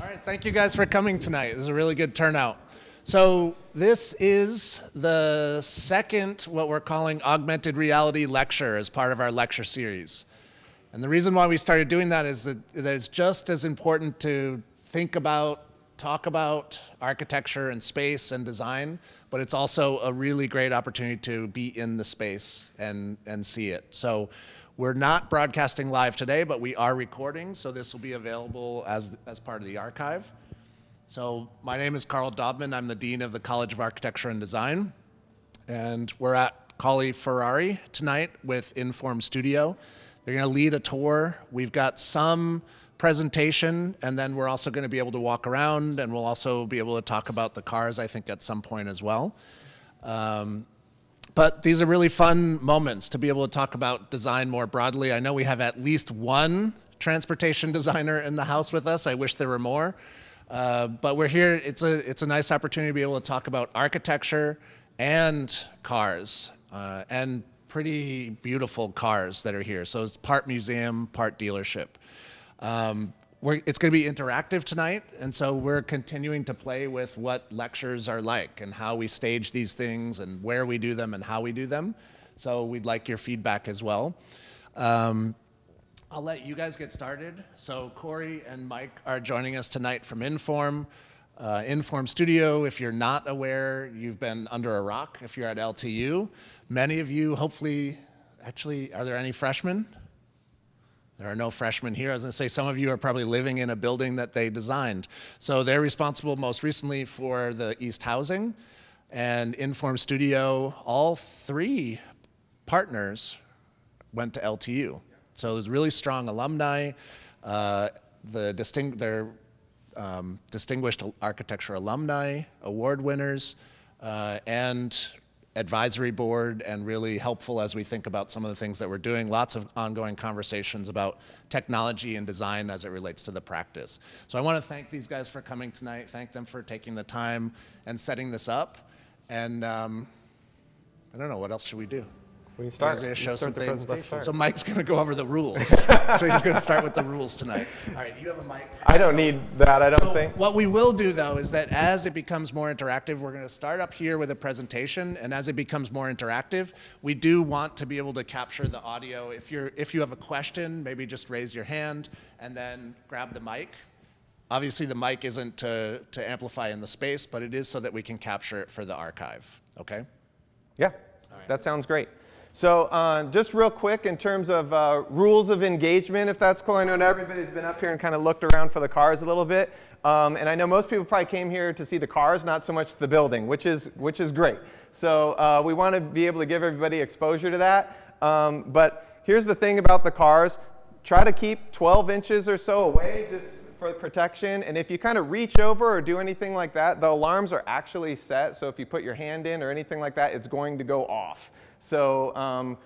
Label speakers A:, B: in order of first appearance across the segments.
A: All right, thank you guys for coming tonight. This is a really good turnout. So this is the second, what we're calling augmented reality lecture as part of our lecture series. And the reason why we started doing that is that it's just as important to think about, talk about architecture and space and design, but it's also a really great opportunity to be in the space and, and see it. So we're not broadcasting live today, but we are recording, so this will be available as, as part of the archive. So my name is Karl Daubmann. I'm the Dean of the College of Architecture and Design. And we're at Cauley Ferrari tonight with Inform Studio. They're going to lead a tour. We've got some presentation, and then we're also going to be able to walk around, and we'll also be able to talk about the cars, I think, at some point as well. Um, but these are really fun moments to be able to talk about design more broadly. I know we have at least one transportation designer in the house with us. I wish there were more. Uh, but we're here, it's a, it's a nice opportunity to be able to talk about architecture and cars, uh, and pretty beautiful cars that are here. So it's part museum, part dealership. Um, it's going to be interactive tonight, and so we're continuing to play with what lectures are like and how we stage these things and where we do them and how we do them. So we'd like your feedback as well. Um, I'll let you guys get started. So Corey and Mike are joining us tonight from Inform. Uh, Inform Studio, if you're not aware, you've been under a rock if you're at LTU. Many of you, hopefully, actually, are there any freshmen? There are no freshmen here. I was going to say some of you are probably living in a building that they designed. So they're responsible most recently for the East Housing and Inform Studio. All three partners went to LTU. So there's really strong alumni. Uh, the disting their um, distinguished architecture alumni, award winners, uh, and advisory board and really helpful as we think about some of the things that we're doing. Lots of ongoing conversations about technology and design as it relates to the practice. So I want to thank these guys for coming tonight, thank them for taking the time and setting this up. And um, I don't know, what else should we do?
B: We can start.
A: going to show some things. So Mike's going to go over the rules. so he's going to start with the rules tonight. All right, you have a mic.
B: I don't need that, I don't
A: so
B: think.
A: What we will do, though, is that as it becomes more interactive, we're going to start up here with a presentation, and as it becomes more interactive, we do want to be able to capture the audio. If, you're, if you have a question, maybe just raise your hand and then grab the mic. Obviously, the mic isn't to, to amplify in the space, but it is so that we can capture it for the archive, okay?
B: Yeah, right. that sounds great. So uh, just real quick in terms of uh, rules of engagement, if that's cool. I know everybody's been up here and kind of looked around for the cars a little bit. Um, and I know most people probably came here to see the cars, not so much the building, which is, which is great. So uh, we want to be able to give everybody exposure to that. Um, but here's the thing about the cars. Try to keep 12 inches or so away just for protection. And if you kind of reach over or do anything like that, the alarms are actually set. So if you put your hand in or anything like that, it's going to go off. So, um,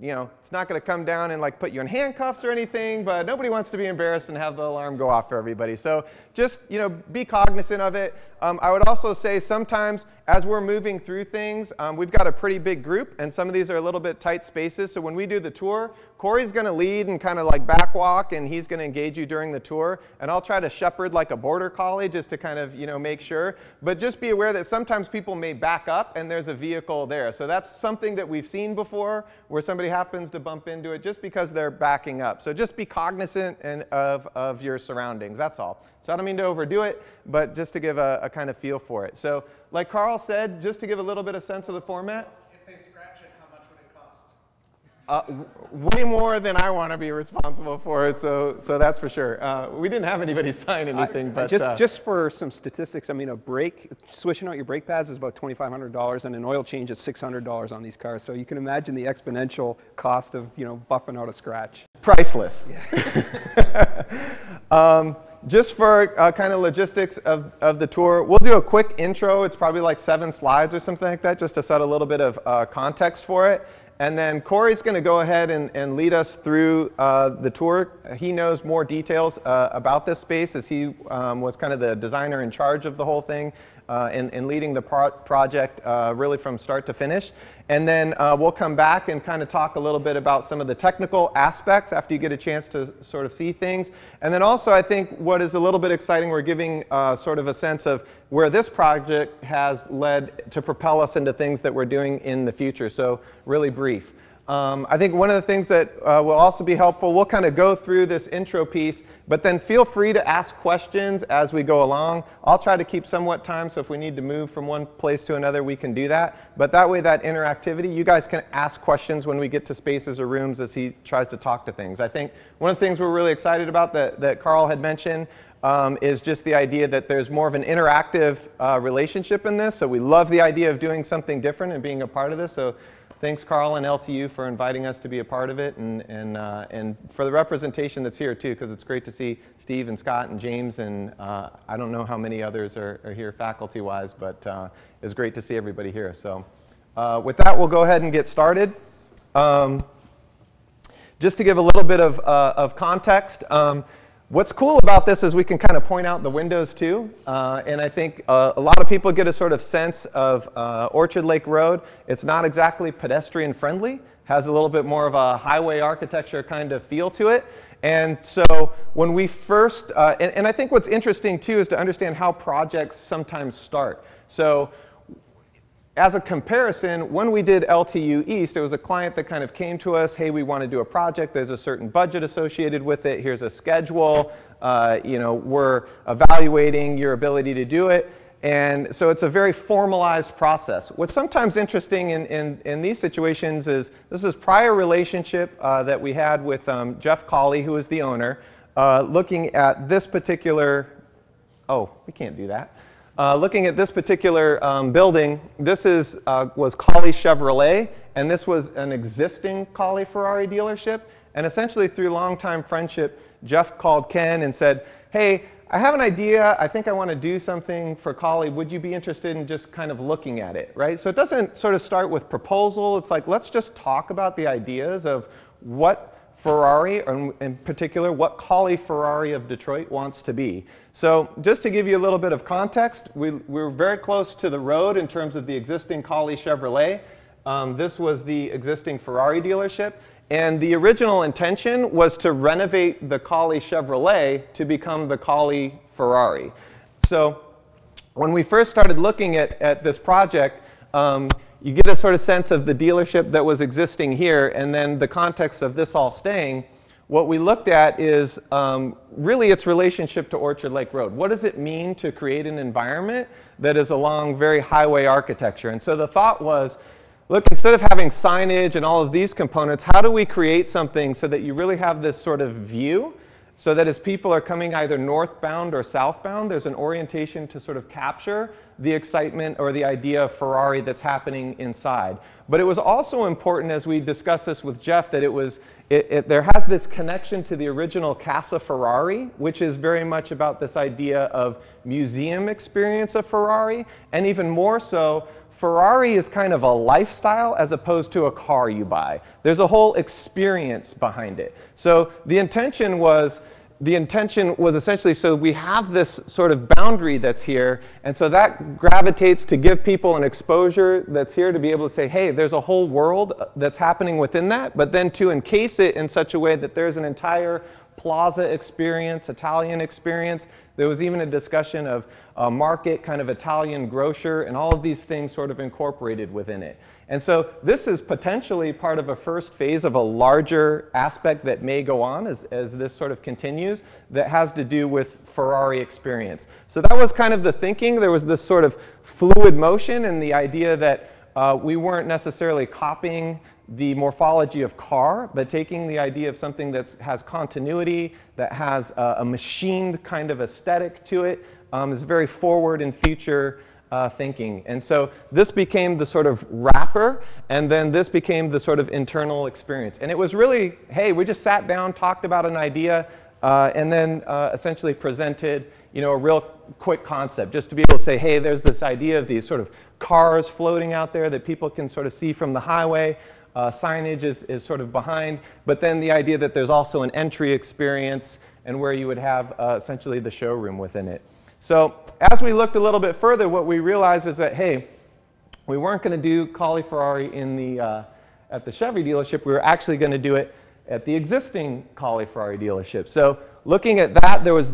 B: you know, not going to come down and like put you in handcuffs or anything, but nobody wants to be embarrassed and have the alarm go off for everybody. So just, you know, be cognizant of it. Um, I would also say sometimes as we're moving through things, um, we've got a pretty big group, and some of these are a little bit tight spaces. So when we do the tour, Corey's going to lead and kind of like backwalk, and he's going to engage you during the tour. And I'll try to shepherd like a border collie just to kind of you know make sure. But just be aware that sometimes people may back up, and there's a vehicle there. So that's something that we've seen before, where somebody happens to bump into it just because they're backing up. So just be cognizant and of of your surroundings. That's all. So I don't mean to overdo it, but just to give a, a kind of feel for it. So like Karl said, just to give a little bit of sense of the format. Uh, way more than I want to be responsible for, so so that's for sure. Uh, we didn't have anybody sign anything, uh, but
C: just uh, just for some statistics, I mean, a brake switching out your brake pads is about twenty five hundred dollars, and an oil change is six hundred dollars on these cars. So you can imagine the exponential cost of you know buffing out a scratch.
B: Priceless. Yeah. um, just for uh, kind of logistics of, of the tour, we'll do a quick intro. It's probably like seven slides or something like that, just to set a little bit of uh, context for it. And then Corey's going to go ahead and, and lead us through uh, the tour. He knows more details uh, about this space as he um, was kind of the designer in charge of the whole thing. Uh, and, and, leading the pro project uh, really from start to finish. And then uh, we'll come back and kind of talk a little bit about some of the technical aspects after you get a chance to sort of see things. And then also, I think what is a little bit exciting, we're giving uh, sort of a sense of where this project has led to propel us into things that we're doing in the future. So really brief. Um, I think one of the things that uh, will also be helpful, we'll kind of go through this intro piece, but then feel free to ask questions as we go along. I'll try to keep somewhat time, so if we need to move from one place to another, we can do that. But that way, that interactivity, you guys can ask questions when we get to spaces or rooms as he tries to talk to things. I think one of the things we're really excited about that, that Karl had mentioned um, is just the idea that there's more of an interactive uh, relationship in this. So we love the idea of doing something different and being a part of this. So thanks, Karl and LTU, for inviting us to be a part of it, and, and, uh, and for the representation that's here, too, because it's great to see Steve and Scott and James, and uh, I don't know how many others are, are here faculty-wise, but uh, it's great to see everybody here. So uh, with that, we'll go ahead and get started. Um, just to give a little bit of, uh, of context, um, What's cool about this is we can kind of point out the windows too, uh, and I think uh, a lot of people get a sort of sense of uh, Orchard Lake Road. It's not exactly pedestrian friendly, has a little bit more of a highway architecture kind of feel to it. And so when we first, uh, and, and I think what's interesting too is to understand how projects sometimes start. So as a comparison, when we did LTU East, it was a client that kind of came to us, hey, we want to do a project. There's a certain budget associated with it. Here's a schedule. Uh, you know, we're evaluating your ability to do it. And so it's a very formalized process. What's sometimes interesting in, in, in these situations is this is prior relationship uh, that we had with um, Jeff Cauley, who is the owner, uh, looking at this particular, oh, we can't do that. Uh, looking at this particular um, building, this is, uh, was Cauley Chevrolet, and this was an existing Cauley Ferrari dealership. And essentially, through long-time friendship, Jeff called Ken and said, hey, I have an idea. I think I want to do something for Cauley. Would you be interested in just kind of looking at it, right? So it doesn't sort of start with proposal. It's like, let's just talk about the ideas of what Ferrari, and in particular, what Cauley Ferrari of Detroit wants to be. So just to give you a little bit of context, we, we were very close to the road in terms of the existing Cauley Chevrolet. Um, this was the existing Ferrari dealership. And the original intention was to renovate the Cauley Chevrolet to become the Cauley Ferrari. So when we first started looking at, at this project, um, you get a sort of sense of the dealership that was existing here and then the context of this all staying. What we looked at is um, really its relationship to Orchard Lake Road. What does it mean to create an environment that is along very highway architecture? And so the thought was, look, instead of having signage and all of these components, how do we create something so that you really have this sort of view so that as people are coming either northbound or southbound, there's an orientation to sort of capture the excitement or the idea of Ferrari that's happening inside. But it was also important, as we discussed this with Jeff, that it was it, it, there has this connection to the original Casa Ferrari, which is very much about this idea of museum experience of Ferrari, and even more so, Ferrari is kind of a lifestyle as opposed to a car you buy. There's a whole experience behind it. So the intention was the intention was essentially so we have this sort of boundary that's here, and so that gravitates to give people an exposure that's here to be able to say, hey, there's a whole world that's happening within that, but then to encase it in such a way that there's an entire plaza experience, Italian experience. There was even a discussion of a market, kind of Italian grocer, and all of these things sort of incorporated within it. And so this is potentially part of a first phase of a larger aspect that may go on as, as this sort of continues that has to do with Ferrari experience. So that was kind of the thinking. There was this sort of fluid motion and the idea that uh, we weren't necessarily copying the morphology of car, but taking the idea of something that has continuity, that has a, a machined kind of aesthetic to it, um, is very forward and future uh, thinking. And so this became the sort of wrapper, and then this became the sort of internal experience. And it was really, hey, we just sat down, talked about an idea, uh, and then uh, essentially presented you know, a real quick concept, just to be able to say, hey, there's this idea of these sort of cars floating out there that people can sort of see from the highway. Uh, signage is, is sort of behind, but then the idea that there's also an entry experience and where you would have uh, essentially the showroom within it. So as we looked a little bit further, what we realized is that, hey, we weren't going to do Cauley Ferrari in the, uh, at the Chevy dealership. We were actually going to do it at the existing Cauley Ferrari dealership. So looking at that, there was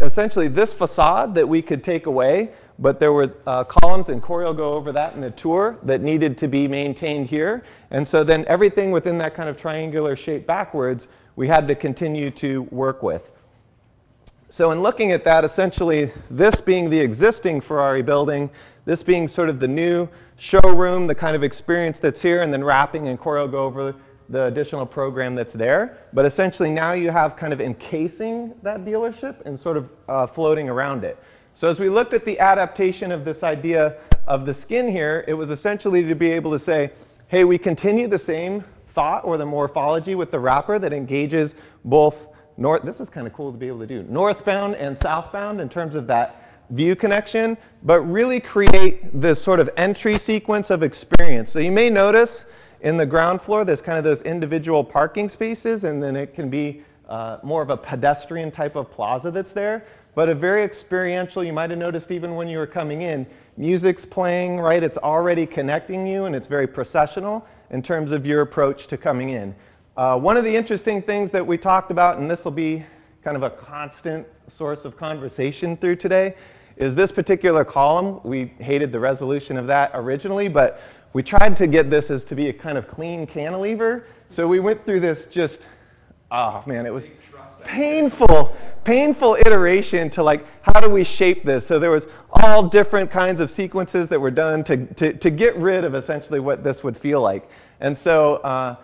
B: essentially this facade that we could take away, but there were uh, columns, and Corey will go over that in a tour, that needed to be maintained here. And so then everything within that kind of triangular shape backwards, we had to continue to work with. So in looking at that, essentially this being the existing Ferrari building, this being sort of the new showroom, the kind of experience that's here, and then wrapping, and Corey will go over the additional program that's there. But essentially now you have kind of encasing that dealership and sort of uh, floating around it. So as we looked at the adaptation of this idea of the skin here, it was essentially to be able to say, hey, we continue the same thought or the morphology with the wrapper that engages both north, this is kind of cool to be able to do, northbound and southbound in terms of that view connection, but really create this sort of entry sequence of experience. So you may notice in the ground floor, there's kind of those individual parking spaces, and then it can be uh, more of a pedestrian type of plaza that's there, but a very experiential, you might have noticed even when you were coming in, music's playing, right? It's already connecting you, and it's very processional in terms of your approach to coming in. Uh, one of the interesting things that we talked about, and this will be kind of a constant source of conversation through today, is this particular column. We hated the resolution of that originally, but we tried to get this as to be a kind of clean cantilever. So we went through this just, oh man, it was painful, painful iteration to like, how do we shape this? So there was all different kinds of sequences that were done to, to, to get rid of essentially what this would feel like. And so uh,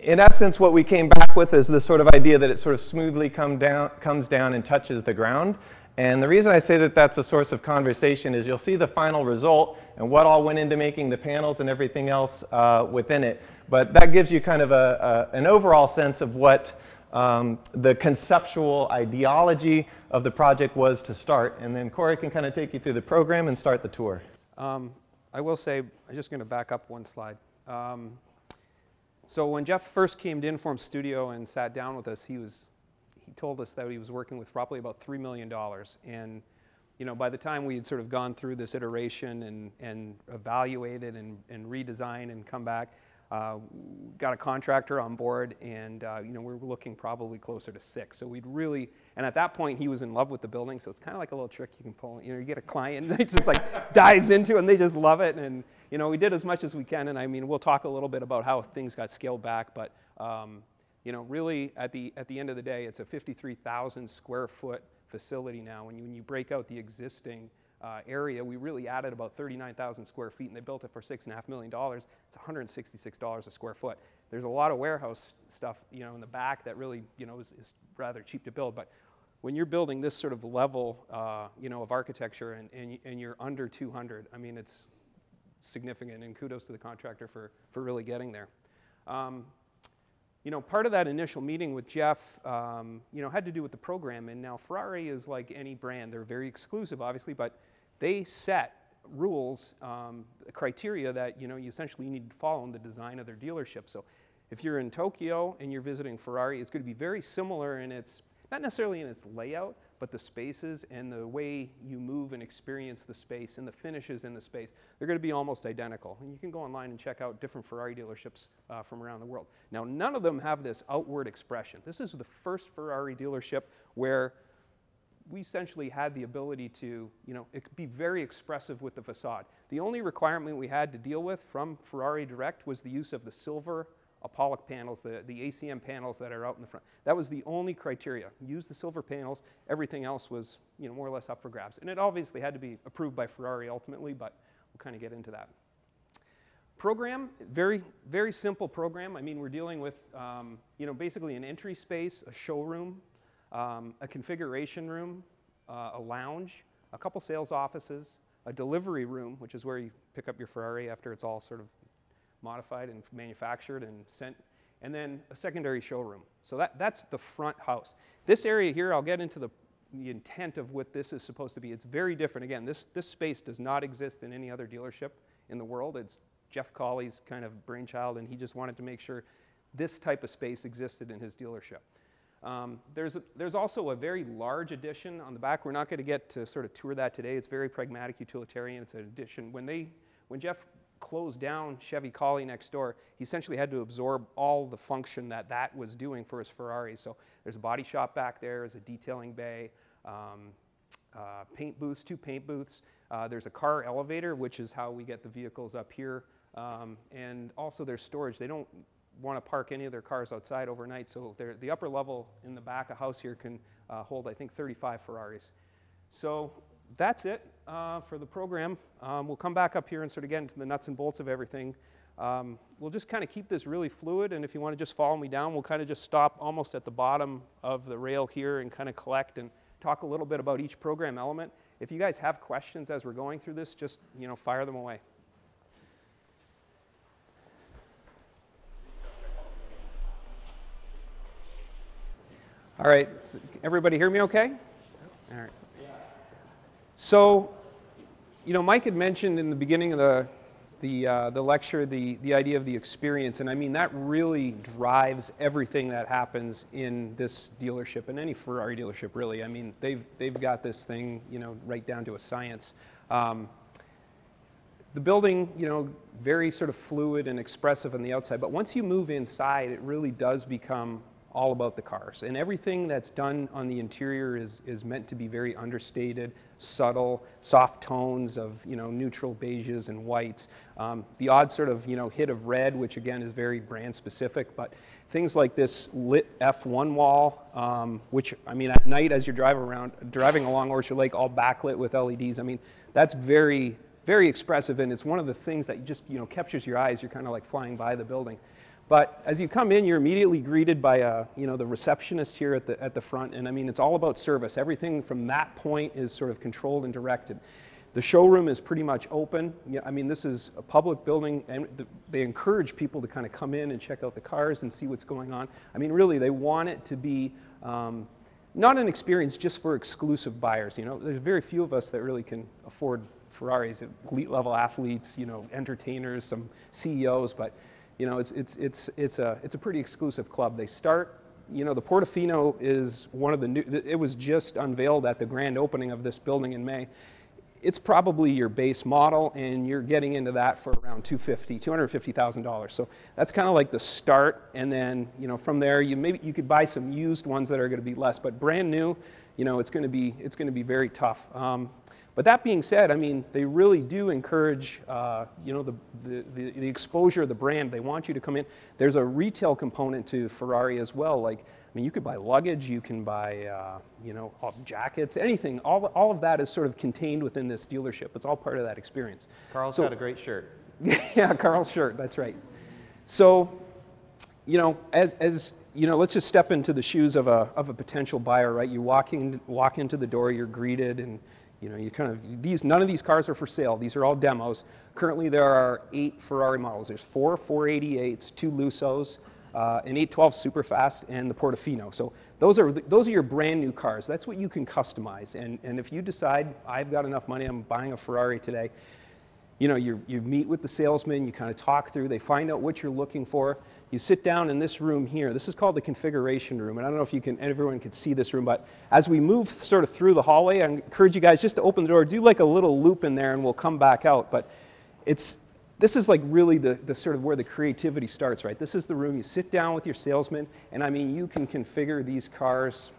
B: in essence, what we came back with is this sort of idea that it sort of smoothly come down, comes down and touches the ground. And the reason I say that that's a source of conversation is you'll see the final result and what all went into making the panels and everything else uh, within it. But that gives you kind of a, a an overall sense of what um, the conceptual ideology of the project was to start. And then Corey can kind of take you through the program and start the tour. Um,
C: I will say, I'm just going to back up one slide. Um, so when Jeff first came to Inform Studio and sat down with us, he was he told us that he was working with probably about $3 million. And you know, by the time we had sort of gone through this iteration and, and evaluated and, and redesigned and come back, uh, got a contractor on board and uh, you know, we were looking probably closer to six. So we'd really, and at that point he was in love with the building. So it's kind of like a little trick you can pull. You know, you get a client and they just like dives into it and they just love it. And you know, we did as much as we can. And I mean, we'll talk a little bit about how things got scaled back, but um, you know, really at the, at the end of the day, it's a 53,000 square foot facility now. When you, when you break out the existing uh, area, we really added about 39,000 square feet and they built it for $6.5 million. It's $166 a square foot. There's a lot of warehouse stuff, you know, in the back that really, you know, is, is rather cheap to build. But when you're building this sort of level, uh, you know, of architecture and, and, and you're under 200, I mean, it's significant and kudos to the contractor for, for really getting there. Um, you know, part of that initial meeting with Jeff, um, you know, had to do with the program. And now Ferrari is like any brand; they're very exclusive, obviously, but they set rules, um, criteria that you know you essentially need to follow in the design of their dealership. So, if you're in Tokyo and you're visiting Ferrari, it's going to be very similar in its not necessarily in its layout, but the spaces and the way you move and experience the space and the finishes in the space, they're going to be almost identical. And you can go online and check out different Ferrari dealerships uh, from around the world. Now, none of them have this outward expression. This is the first Ferrari dealership where we essentially had the ability to, you know, be very expressive with the facade. The only requirement we had to deal with from Ferrari Direct was the use of the silver Alpolic panels, the, the ACM panels that are out in the front. That was the only criteria. Use the silver panels. Everything else was you know, more or less up for grabs. And it obviously had to be approved by Ferrari ultimately, but we'll kind of get into that. Program, very, very simple program. I mean, we're dealing with, um, you know, basically an entry space, a showroom, um, a configuration room, uh, a lounge, a couple sales offices, a delivery room, which is where you pick up your Ferrari after it's all sort of modified and manufactured and sent, and then a secondary showroom. So that, that's the front house. This area here, I'll get into the, the intent of what this is supposed to be. It's very different. Again, this, this space does not exist in any other dealership in the world. It's Jeff Cauley's kind of brainchild, and he just wanted to make sure this type of space existed in his dealership. Um, there's, a, there's also a very large addition on the back. We're not going to get to sort of tour that today. It's very pragmatic utilitarian. It's an addition. When, they, when Jeff closed down Chevy Cauley next door, he essentially had to absorb all the function that that was doing for his Ferrari. So there's a body shop back there, there's a detailing bay, um, uh, paint booths, two paint booths. Uh, there's a car elevator, which is how we get the vehicles up here. Um, and also there's storage. They don't want to park any of their cars outside overnight, so the upper level in the back of house here can uh, hold, I think, 35 Ferraris. So that's it uh, for the program. Um, we'll come back up here and sort of get into the nuts and bolts of everything. Um, we'll just kind of keep this really fluid, and if you want to just follow me down, we'll kind of just stop almost at the bottom of the rail here and kind of collect and talk a little bit about each program element. If you guys have questions as we're going through this, just you know, fire them away. All right, everybody hear me okay? All right. So, you know, Mike had mentioned in the beginning of the, the, uh, the lecture the, the idea of the experience, and I mean, that really drives everything that happens in this dealership, and any Ferrari dealership, really. I mean, they've, they've got this thing, you know, right down to a science. Um, the building, you know, very sort of fluid and expressive on the outside, but once you move inside, it really does become all about the cars. And everything that's done on the interior is, is meant to be very understated, subtle, soft tones of you know, neutral beiges and whites. Um, the odd sort of you know, hit of red, which again is very brand specific, but things like this lit F1 wall, um, which I mean at night as you're driving around, driving along Orchard Lake, all backlit with LEDs. I mean that's very, very expressive, and it's one of the things that just you know captures your eyes. You're kind of like flying by the building. But as you come in, you're immediately greeted by a, uh, you know, the receptionist here at the, at the front. And I mean, it's all about service. Everything from that point is sort of controlled and directed. The showroom is pretty much open. I mean, this is a public building, and they encourage people to kind of come in and check out the cars and see what's going on. I mean, really, they want it to be um, not an experience just for exclusive buyers. You know, there's very few of us that really can afford Ferraris, elite level athletes, you know, entertainers, some CEOs, but you know, it's, it's, it's, it's, a, it's a pretty exclusive club. They start, you know, the Portofino is one of the new, it was just unveiled at the grand opening of this building in May. It's probably your base model, and you're getting into that for around 250, $250,000. So that's kind of like the start, and then, you know, from there, you maybe you could buy some used ones that are going to be less, but brand new, you know, it's going to be, it's going to be very tough. Um, but that being said, I mean, they really do encourage, uh, you know, the, the, the, exposure of the brand. They want you to come in. There's a retail component to Ferrari as well. Like, I mean, you could buy luggage, you can buy, uh, you know, jackets, anything. All, all of that is sort of contained within this dealership. It's all part of that experience.
B: Karl's so, got a great shirt.
C: yeah, Karl's shirt, that's right. So, you know, as, as you know, let's just step into the shoes of a, of a potential buyer, right? You walk, in, walk into the door, you're greeted, and you know, you kind of, these, none of these cars are for sale. These are all demos. Currently, there are eight Ferrari models. There's four 488s, two Lussos, uh, an 812 Superfast, and the Portofino. So those are, those are your brand new cars. That's what you can customize. And, and if you decide, I've got enough money, I'm buying a Ferrari today, you know, you, you meet with the salesman, you kind of talk through, they find out what you're looking for. You sit down in this room here. This is called the configuration room. And I don't know if you can, everyone can see this room, but as we move sort of through the hallway, I encourage you guys just to open the door, do like a little loop in there, and we'll come back out. But it's, this is like really the, the sort of where the creativity starts, right? This is the room. You sit down with your salesman, and I mean, you can configure these cars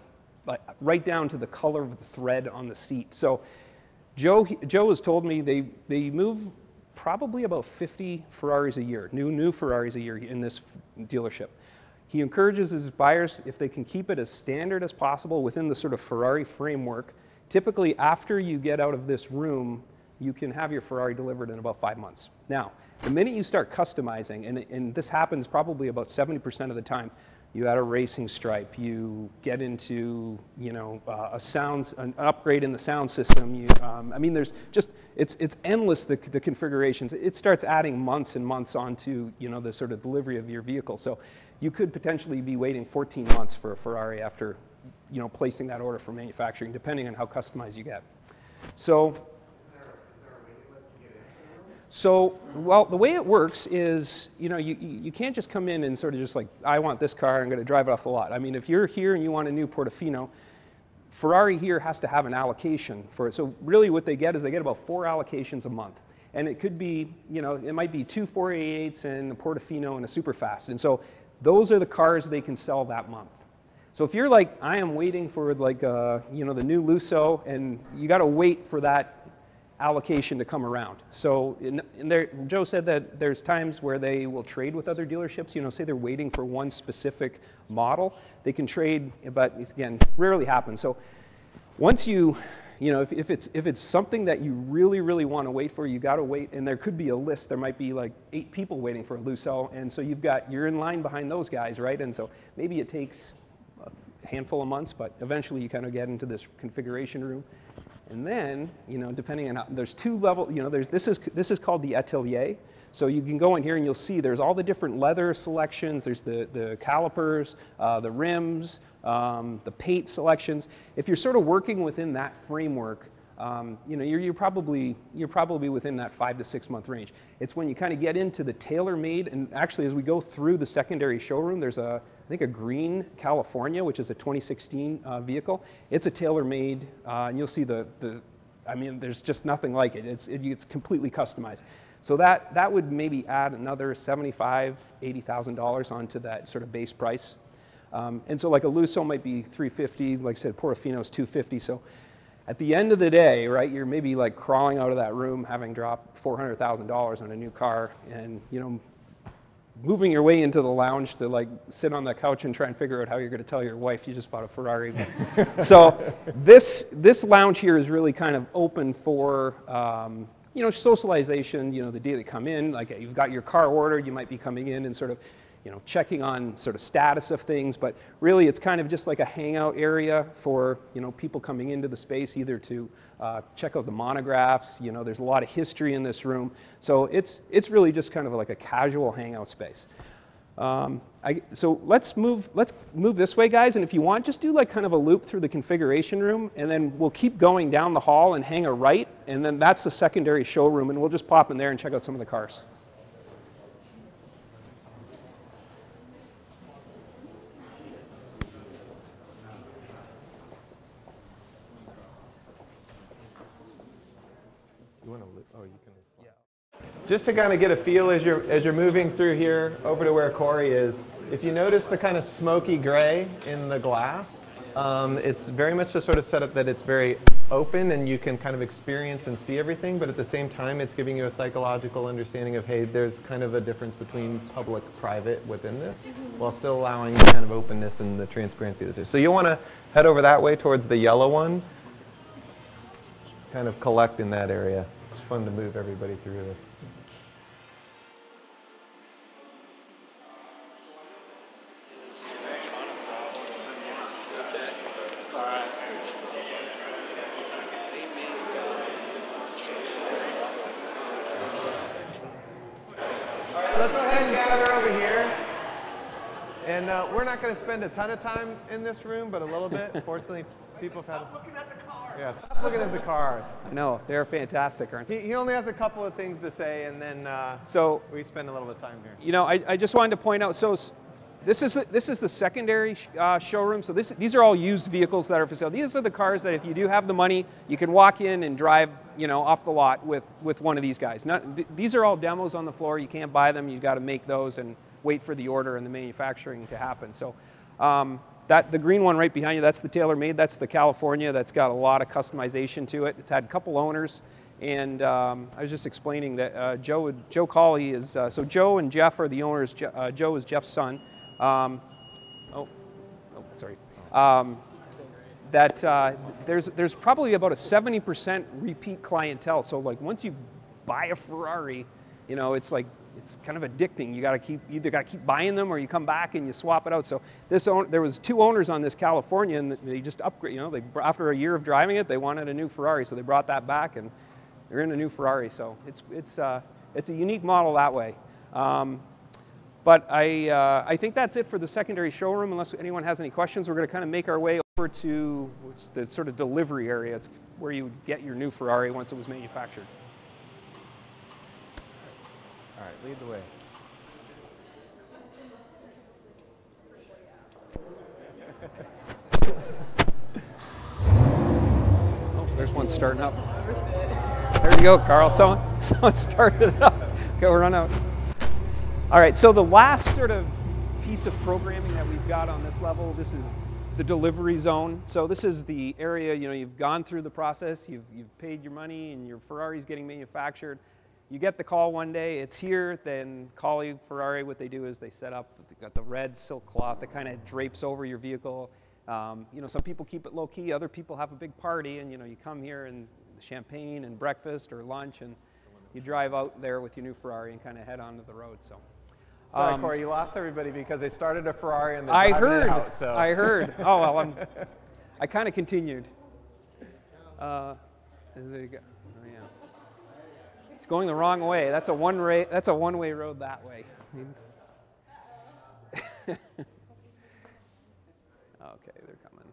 C: like, right down to the color of the thread on the seat. So Joe, Joe has told me they, they move probably about 50 Ferraris a year, new, new Ferraris a year in this dealership. He encourages his buyers, if they can keep it as standard as possible within the sort of Ferrari framework, typically after you get out of this room, you can have your Ferrari delivered in about five months. Now, the minute you start customizing, and, and this happens probably about 70% of the time, you add a racing stripe, you get into, you know, uh, a sound, an upgrade in the sound system. You, um, I mean, there's just, it's, it's endless, the, the configurations. It starts adding months and months onto, you know, the sort of delivery of your vehicle. So you could potentially be waiting 14 months for a Ferrari after, you know, placing that order for manufacturing, depending on how customized you get. So So, well, the way it works is, you know, you, you can't just come in and sort of just like, I want this car, I'm going to drive it off the lot. I mean, if you're here and you want a new Portofino, Ferrari here has to have an allocation for it. So really what they get is they get about four allocations a month. And it could be, you know, it might be two 488s and a Portofino and a Superfast. And so those are the cars they can sell that month. So if you're like, I am waiting for like, uh, you know, the new Lusso, and you got to wait for that allocation to come around. So in, in there, Joe said that there's times where they will trade with other dealerships. You know, say they're waiting for one specific model, they can trade, but again, rarely happens. So once you, you know, if, if, it's, if it's something that you really, really want to wait for, you got to wait, and there could be a list. There might be like eight people waiting for a Lusso, and so you've got, you're in line behind those guys, right? And so maybe it takes a handful of months, but eventually you kind of get into this configuration room. And then, you know, depending on how, there's two level, you know, there's, this, is, this is called the atelier. So you can go in here and you'll see there's all the different leather selections. There's the, the calipers, uh, the rims, um, the paint selections. If you're sort of working within that framework, um, you know, you're, you're, probably, you're probably within that five to six month range. It's when you kind of get into the tailor-made, and actually as we go through the secondary showroom, there's a, I think a green California, which is a 2016 uh, vehicle. It's a tailor-made, uh, and you'll see the, the, I mean, there's just nothing like it. It's, it, it's completely customized. So that, that would maybe add another $75,000, $80,000 onto that sort of base price. Um, and so like a Lusso might be 350, like I said, Portofino's 250. So at the end of the day, right, you're maybe like crawling out of that room having dropped $400,000 on a new car and, you know, moving your way into the lounge to like sit on the couch and try and figure out how you're going to tell your wife you just bought a Ferrari. so this this lounge here is really kind of open for um, you know socialization. You know the day they come in, like you've got your car ordered, you might be coming in and sort of you know, checking on sort of status of things, but really it's kind of just like a hangout area for, you know, people coming into the space either to uh, check out the monographs, you know, there's a lot of history in this room. So it's, it's really just kind of like a casual hangout space. Um, I, so let's move, let's move this way, guys, and if you want, just do like kind of a loop through the configuration room, and then we'll keep going down the hall and hang a right, and then that's the secondary showroom, and we'll just pop in there and check out some of the cars.
B: Just to kind of get a feel as you're, as you're moving through here over to where Corey is, if you notice the kind of smoky gray in the glass, um, it's very much the sort of setup that it's very open and you can kind of experience and see everything, but at the same time, it's giving you a psychological understanding of, hey, there's kind of a difference between public, private within this, while still allowing the kind of openness and the transparency that's there. So you'll want to head over that way towards the yellow one, kind of collect in that area. It's fun to move everybody through this. Not going to spend a ton of time in this room, but a little bit. Fortunately, people have had.
A: Stop looking at the cars.
B: Yeah, stop looking at the cars.
C: I know they're fantastic, aren't
B: they? He, he only has a couple of things to say, and then uh,
C: so
B: we spend a little bit of time here.
C: You know, I, I just wanted to point out. So this is the, this is the secondary uh, showroom. So this, these are all used vehicles that are for sale. These are the cars that if you do have the money, you can walk in and drive, you know, off the lot with with one of these guys. Not, th these are all demos on the floor. You can't buy them. You've got to make those and wait for the order and the manufacturing to happen. So um, that, the green one right behind you, that's the tailor-made. That's the California. That's got a lot of customization to it. It's had a couple owners. And um, I was just explaining that uh, Joe, Joe Cauley is, uh, so Joe and Jeff are the owners. uh, Joe is Jeff's son. Um, oh, oh, sorry. Um, that uh, there's, there's probably about a 70% repeat clientele. So like once you buy a Ferrari, you know, it's like it's kind of addicting. You got to keep either got to keep buying them or you come back and you swap it out. So this there was two owners on this California and they just upgrade. You know, they after a year of driving it, they wanted a new Ferrari, so they brought that back and they're in a new Ferrari. So it's it's uh, it's a unique model that way. Um, but I, uh, I think that's it for the secondary showroom. Unless anyone has any questions, we're going to kind of make our way over to the sort of delivery area. It's where you would get your new Ferrari once it was manufactured.
B: All right, lead the way.
C: Oh, there's one starting up. There you go, Karl. Someone, someone started. Okay, we're run out. All right, so the last sort of piece of programming that we've got on this level, this is the delivery zone. So this is the area, you know, you've gone through the process, you've, you've paid your money and your Ferrari's getting manufactured. You get the call one day, it's here, then Cauley Ferrari, what they do is they set up, they've got the red silk cloth that kind of drapes over your vehicle. Um, you know, some people keep it low key, other people have a big party and you know, you come here and champagne and breakfast or lunch and you drive out there with your new Ferrari and kind of head onto the road, so.
B: Sorry,
C: Um,
B: Corey, you lost everybody because they started a Ferrari and they're
C: I heard.
B: out. So.
C: I heard. Oh well, I'm. I kind of continued. Uh, there you go. It's going the wrong way. That's a one way. That's a one-way road that way. okay, they're coming.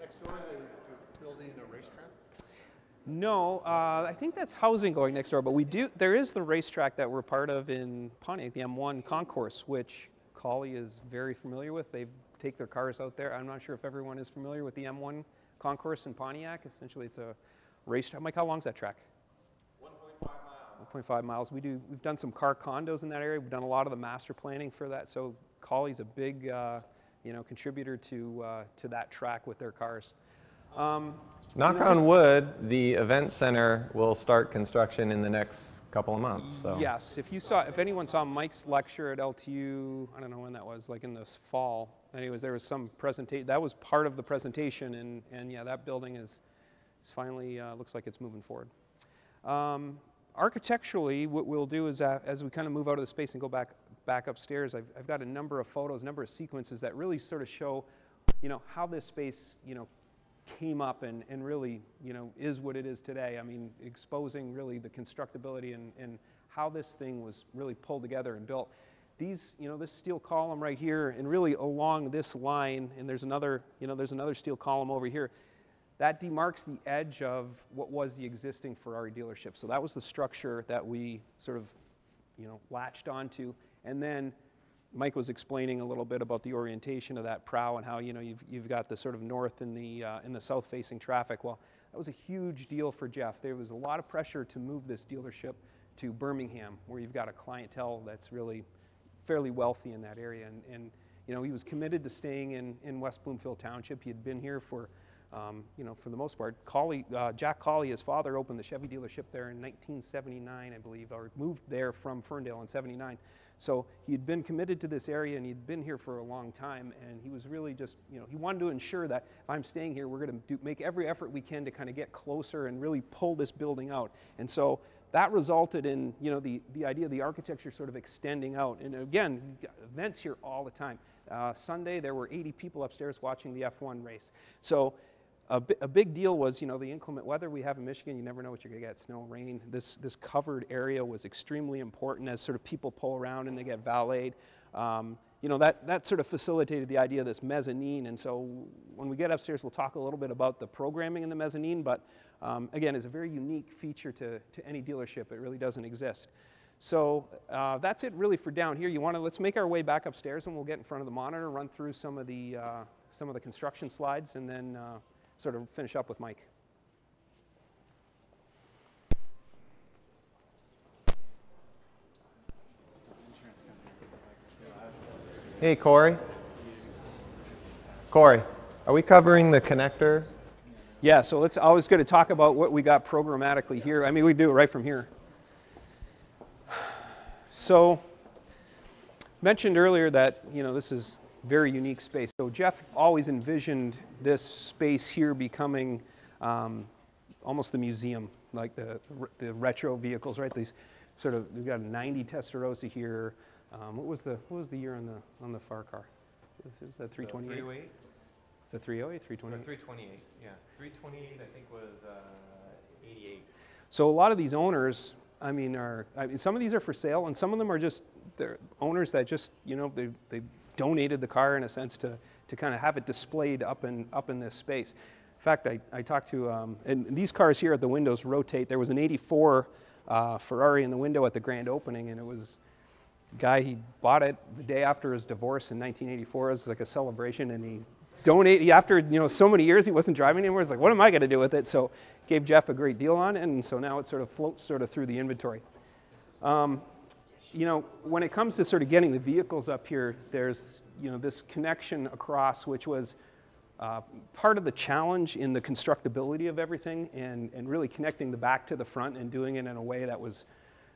A: Next door, they're building a racetrack?
C: No, uh, I think that's housing going next door. But we do. There is the racetrack that we're part of in Pontiac, the M1 Concourse, which Cauley is very familiar with. They take their cars out there. I'm not sure if everyone is familiar with the M1 Concourse in Pontiac. Essentially, it's a racetrack. Mike, how long is that track? 1.5 miles. We do. We've done some car condos in that area. We've done a lot of the master planning for that. So Cauley's a big, uh, you know, contributor to uh, to that track with their cars. Um,
B: Knock
C: you know,
B: on wood, the event center will start construction in the next couple of months. So.
C: Yes, if you saw, if anyone saw Mike's lecture at LTU, I don't know when that was, like in this fall. Anyways, there was some presentation. That was part of the presentation, and and yeah, that building is, is finally uh, looks like it's moving forward. Um, architecturally, what we'll do is uh, as we kind of move out of the space and go back back upstairs, I've, I've got a number of photos, number of sequences that really sort of show, you know, how this space, you know, came up and, and really, you know, is what it is today. I mean, exposing really the constructability and, and how this thing was really pulled together and built. These, you know, this steel column right here, and really along this line, and there's another, you know, there's another steel column over here. That demarks the edge of what was the existing Ferrari dealership. So that was the structure that we sort of, you know, latched onto. And then Mike was explaining a little bit about the orientation of that prow and how you know you've, you've got the sort of north and the uh, the south facing traffic. Well, that was a huge deal for Jeff. There was a lot of pressure to move this dealership to Birmingham, where you've got a clientele that's really fairly wealthy in that area. And, and you know he was committed to staying in, in West Bloomfield Township. He had been here for um, you know for the most part. Cauley, uh, Jack Cauley, his father, opened the Chevy dealership there in 1979, I believe, or moved there from Ferndale in 79. So he had been committed to this area and he'd been here for a long time. And he was really just, you know, he wanted to ensure that if I'm staying here, we're going to make every effort we can to kind of get closer and really pull this building out. And so that resulted in, you know, the, the idea of the architecture sort of extending out. And again, events here all the time. Uh, Sunday, there were 80 people upstairs watching the F1 race. So a, bi- a big deal was, you know, the inclement weather we have in Michigan. You never know what you're going to get snow, rain. This, this covered area was extremely important as sort of people pull around and they get valeted. Um, you know, that, that sort of facilitated the idea of this mezzanine. And so when we get upstairs, we'll talk a little bit about the programming in the mezzanine. But um, again, it's a very unique feature to, to any dealership. It really doesn't exist. So uh, that's it really for down here. You want to let's make our way back upstairs, and we'll get in front of the monitor, run through some of the uh, some of the construction slides, and then uh, sort of finish up with Mike.
B: Hey, Corey. Corey, are we covering the connector?
C: Yeah, so let's. I was going to talk about what we got programmatically here. I mean, we do it right from here. So, mentioned earlier that you know this is very unique space. So Jeff always envisioned this space here becoming um, almost the museum, like the the retro vehicles, right? These sort of we've got a 90 Testarossa here. Um, what was the what was the year on the on the far car? Is, is that 328?
D: 308
C: The 308,
D: or
C: 328.
D: 328, yeah. 328, I think, was uh, 88.
C: So a lot of these owners, I mean, are I mean, some of these are for sale, and some of them are just they're owners that just you know they they donated the car in a sense to to kind of have it displayed up in up in this space. In fact, I, I talked to, um, and these cars here at the windows rotate. There was an 84 uh, Ferrari in the window at the grand opening, and it was guy he bought it the day after his divorce in 1984 as like a celebration and he donated after you know so many years he wasn't driving anymore he's like what am i going to do with it so gave jeff a great deal on it and so now it sort of floats sort of through the inventory um, you know when it comes to sort of getting the vehicles up here there's you know this connection across which was uh, part of the challenge in the constructability of everything and, and really connecting the back to the front and doing it in a way that was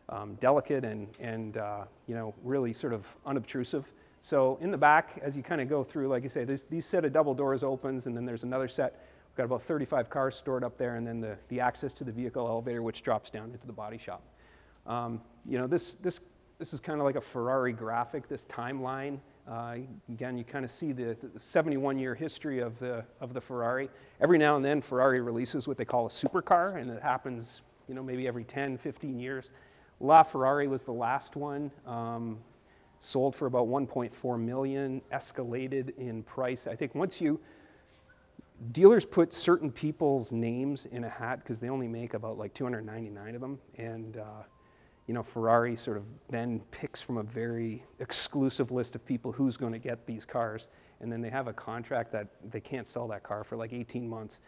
C: um, delicate and, and uh, you know, really sort of unobtrusive. So in the back, as you kind of go through, like I say, this these set of double doors opens, and then there's another set. We've got about 35 cars stored up there, and then the, the access to the vehicle elevator, which drops down into the body shop. Um, you know, this, this, this is kind of like a Ferrari graphic, this timeline. Uh, again, you kind of see the, the 71 year history of the, of the Ferrari. Every now and then, Ferrari releases what they call a supercar, and it happens, you know, maybe every 10, 15 years. La Ferrari was the last one. Um, sold for about 1.4 million, escalated in price. I think once you dealers put certain people's names in a hat because they only make about like 299 of them, and uh, you know Ferrari sort of then picks from a very exclusive list of people who's going to get these cars, and then they have a contract that they can't sell that car for like 18 months.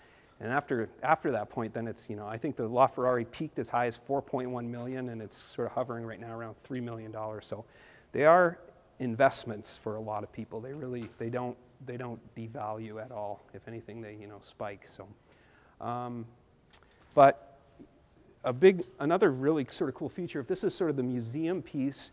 C: And after, after that point, then it's, you know, I think the LaFerrari peaked as high as 4.1 million, and it's sort of hovering right now around $3 million. So they are investments for a lot of people. They really, they don't, they don't devalue at all. If anything, they, you know, spike. So, um, but a big, another really sort of cool feature, if this is sort of the museum piece,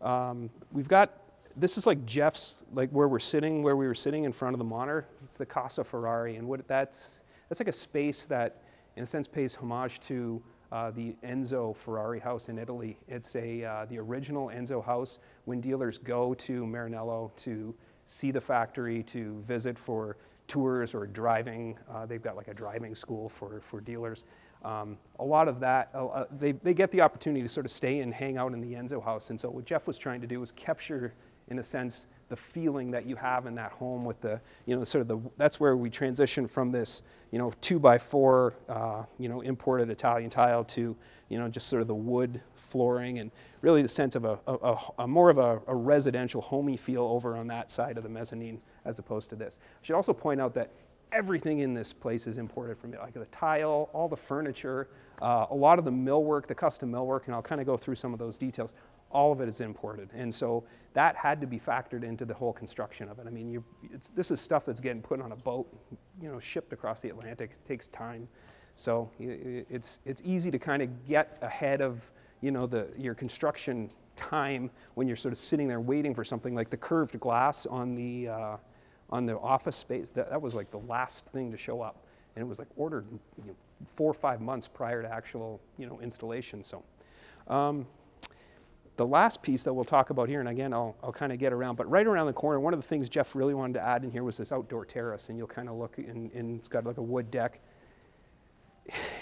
C: um, we've got this is like Jeff's, like where we're sitting, where we were sitting in front of the monitor. It's the Casa Ferrari, and what that's that's like a space that, in a sense, pays homage to uh, the Enzo Ferrari house in Italy. It's a, uh, the original Enzo house. When dealers go to Maranello to see the factory, to visit for tours or driving, uh, they've got like a driving school for, for dealers. Um, a lot of that, uh, uh, they, they get the opportunity to sort of stay and hang out in the Enzo house. And so what Jeff was trying to do was capture, in a sense, the feeling that you have in that home with the, you know, sort of the, that's where we transition from this, you know, two by four, uh, you know, imported Italian tile to, you know, just sort of the wood flooring and really the sense of a, a, a more of a, a, residential homey feel over on that side of the mezzanine as opposed to this. I should also point out that everything in this place is imported from it, like the tile, all the furniture, uh, a lot of the millwork, the custom millwork, and I'll kind of go through some of those details all of it is imported. And so that had to be factored into the whole construction of it. I mean, this is stuff that's getting put on a boat, you know, shipped across the Atlantic. It takes time. So it's, it's easy to kind of get ahead of, you know, the, your construction time when you're sort of sitting there waiting for something like the curved glass on the, uh, on the office space. That, that was like the last thing to show up. And it was like ordered you know, four or five months prior to actual, you know, installation. So um, the last piece that we'll talk about here, and again, I'll, I'll kind of get around, but right around the corner, one of the things Jeff really wanted to add in here was this outdoor terrace, and you'll kind of look, and, and it's got like a wood deck.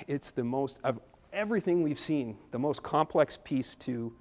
C: It's the most, of everything we've seen, the most complex piece to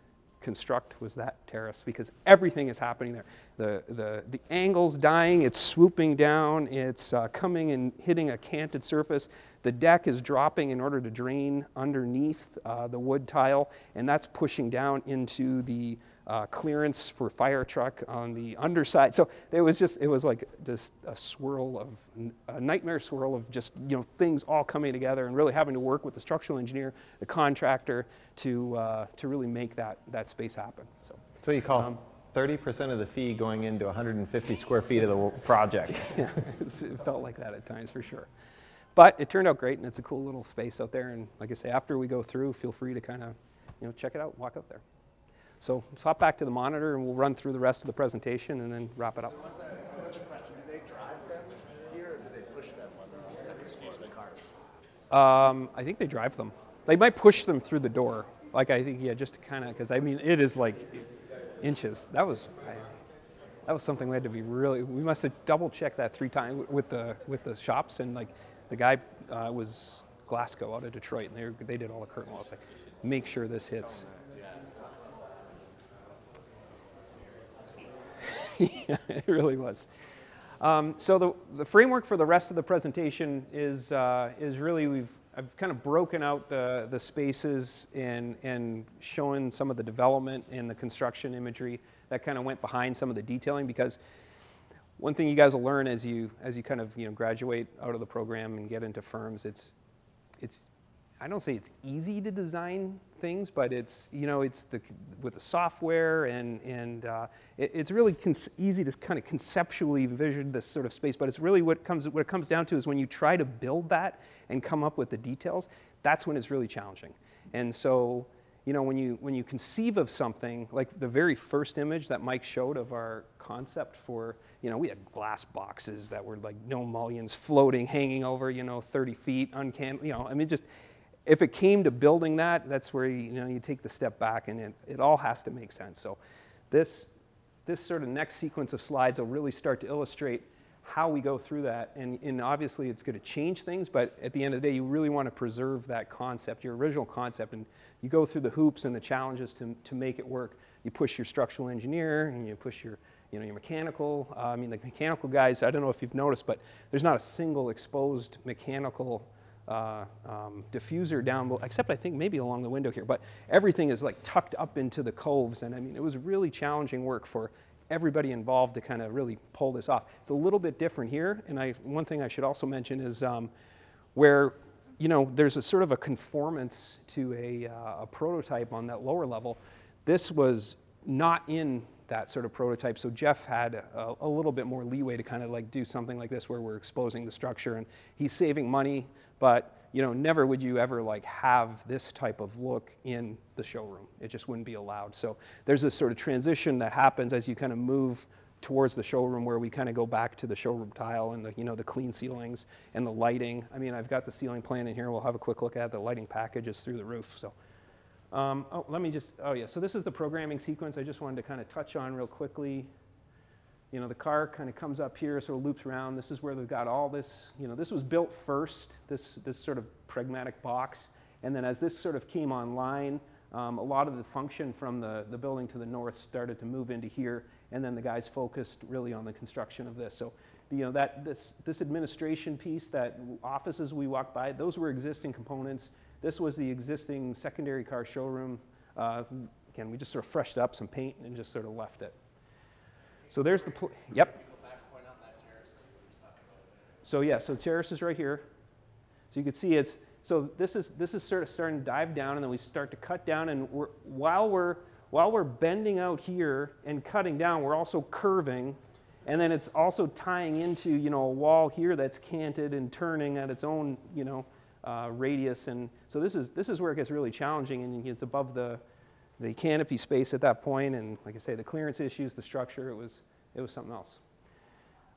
C: construct was that terrace because everything is happening there. The, the, the angle's dying, it's swooping down, it's uh, coming and hitting a canted surface. The deck is dropping in order to drain underneath uh, the wood tile, and that's pushing down into the uh, clearance for fire truck on the underside. So it was just, it was like just a swirl of, a nightmare swirl of just, you know, things all coming together and really having to work with the structural engineer, the contractor to, uh, to really make that, that space happen. So,
B: so you call um, 30% of the fee going into 150 square feet of the project.
C: yeah, it felt like that at times for sure. But it turned out great, and it's a cool little space out there. And like I say, after we go through, feel free to kind of, you know, check it out, walk out there. So let's hop back to the monitor, and we'll run through the rest of the presentation, and then wrap it up.
A: So what's the question? Do they drive them here, or do they push them on the cars?
C: Um, I think they drive them. They might push them through the door. Like I think, yeah, just to kind of, because I mean, it is like inches. That was, I, that was something we had to be really. We must have double checked that three times with the with the shops, and like the guy uh, was Glasgow out of Detroit, and they, they did all the curtain walls. Like, make sure this hits. yeah, it really was. Um, so the, the framework for the rest of the presentation is, uh, is really we've I've kind of broken out the, the spaces and, and shown some of the development and the construction imagery that kind of went behind some of the detailing because one thing you guys will learn as you, as you kind of you know, graduate out of the program and get into firms, it's, it's I don't say it's easy to design things, but it's you know it's the with the software and and uh, it, it's really easy to kind of conceptually envision this sort of space. But it's really what comes what it comes down to is when you try to build that and come up with the details, that's when it's really challenging. And so you know when you when you conceive of something like the very first image that Mike showed of our concept for you know, we had glass boxes that were like no mullions floating, hanging over, you know, 30 feet, uncanny, you know, I mean, just if it came to building that, that's where you, know, you take the step back and it, it all has to make sense. So this, this sort of next sequence of slides will really start to illustrate how we go through that. And, and obviously it's going to change things, but at the end of the day, you really want to preserve that concept, your original concept. And you go through the hoops and the challenges to, to make it work. You push your structural engineer and you push your, you know, your mechanical. Uh, I mean, the mechanical guys, I don't know if you've noticed, but there's not a single exposed mechanical uh, um, diffuser down below, except I think maybe along the window here, but everything is like tucked up into the coves. And I mean, it was really challenging work for everybody involved to kind of really pull this off. It's a little bit different here. And I, one thing I should also mention is um, where, you know, there's a sort of a conformance to a, uh, a prototype on that lower level. This was not in that sort of prototype. So Jeff had a, a, little bit more leeway to kind of like do something like this where we're exposing the structure and he's saving money but you know, never would you ever like have this type of look in the showroom. It just wouldn't be allowed. So there's this sort of transition that happens as you kind of move towards the showroom where we kind of go back to the showroom tile and the, you know, the clean ceilings and the lighting. I mean, I've got the ceiling plan in here. We'll have a quick look at the lighting packages through the roof. So, um, oh, let me just, oh yeah, so this is the programming sequence I just wanted to kind of touch on real quickly you know, the car kind of comes up here, sort of loops around. This is where they've got all this, you know, this was built first, this, this sort of pragmatic box. And then as this sort of came online, um, a lot of the function from the, the building to the north started to move into here. And then the guys focused really on the construction of this. So, you know, that, this, this administration piece, that offices we walked by, those were existing components. This was the existing secondary car showroom. Uh, again, we just sort of freshed up some paint and just sort of left it. So there's the, yep. So yeah, so terrace is right here. So you can see it's, so this is, this is sort of starting to dive down and then we start to cut down and we're, while, we're, while we're bending out here and cutting down, we're also curving and then it's also tying into, you know, a wall here that's canted and turning at its own, you know, uh, radius. And so this is, this is where it gets really challenging and it's above the, the canopy space at that point, and like I say, the clearance issues, the structure, it was, it was something else.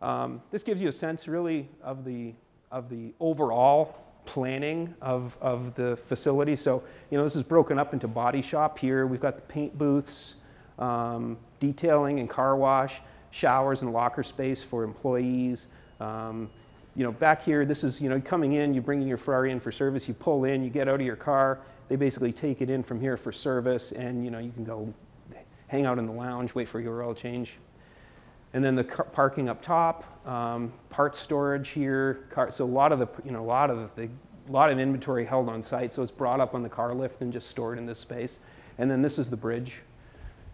C: Um, this gives you a sense really of the, of the overall planning of, of the facility. So, you know, this is broken up into body shop here. We've got the paint booths, um, detailing and car wash, showers and locker space for employees. Um, you know, back here, this is, you know, coming in, you bring your Ferrari in for service, you pull in, you get out of your car, they basically take it in from here for service, and you know you can go hang out in the lounge, wait for your oil change. And then the parking up top, um, parts storage here. Car, so a lot of the you know a lot of the a lot of inventory held on site, so it's brought up on the car lift and just stored in this space. And then this is the bridge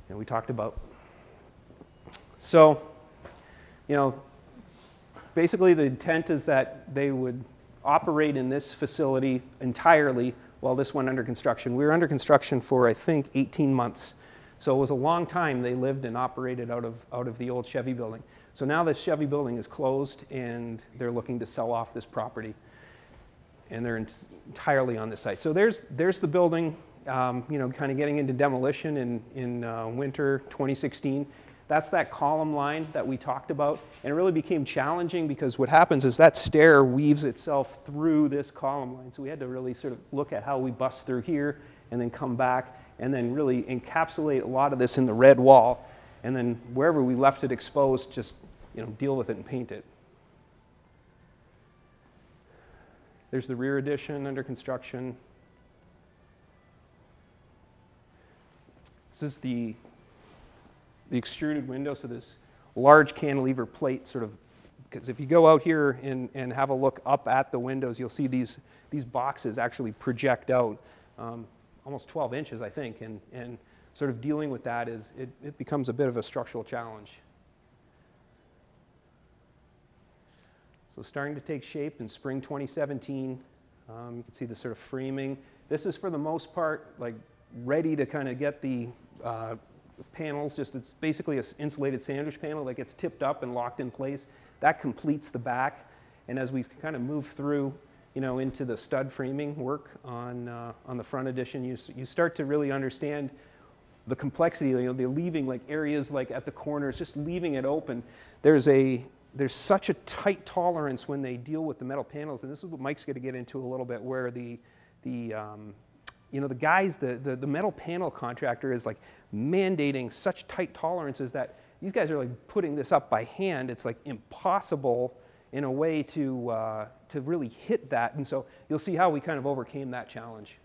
C: that we talked about. So, you know, basically the intent is that they would operate in this facility entirely while this went under construction. We were under construction for, I think, 18 months. So it was a long time they lived and operated out of, out of the old Chevy building. So now this Chevy building is closed and they're looking to sell off this property. And they're entirely on this site. So there's, there's the building, um, you know, kind of getting into demolition in, in uh, winter 2016. That's that column line that we talked about. And it really became challenging because what happens is that stair weaves itself through this column line. So we had to really sort of look at how we bust through here and then come back and then really encapsulate a lot of this in the red wall. And then wherever we left it exposed, just you know, deal with it and paint it. There's the rear addition under construction. This is the the extruded window, so this large cantilever plate sort of because if you go out here and, and have a look up at the windows, you'll see these, these boxes actually project out um, almost 12 inches, I think, and, and sort of dealing with that is, it, it becomes a bit of a structural challenge. So starting to take shape in spring 2017. Um, you can see the sort of framing. This is for the most part like ready to kind of get the uh, panels. Just it's basically an insulated sandwich panel that gets tipped up and locked in place. That completes the back. And as we kind of move through, you know, into the stud framing work on uh, on the front edition, you you start to really understand the complexity. You know, they're leaving like areas like at the corners, just leaving it open. There's a there's such a tight tolerance when they deal with the metal panels, and this is what Mike's going to get into a little bit, where the, the um, you know, the guys, the, the, the metal panel contractor is like mandating such tight tolerances that these guys are like putting this up by hand. It's like impossible in a way to, uh, to really hit that. And so you'll see how we kind of overcame that challenge.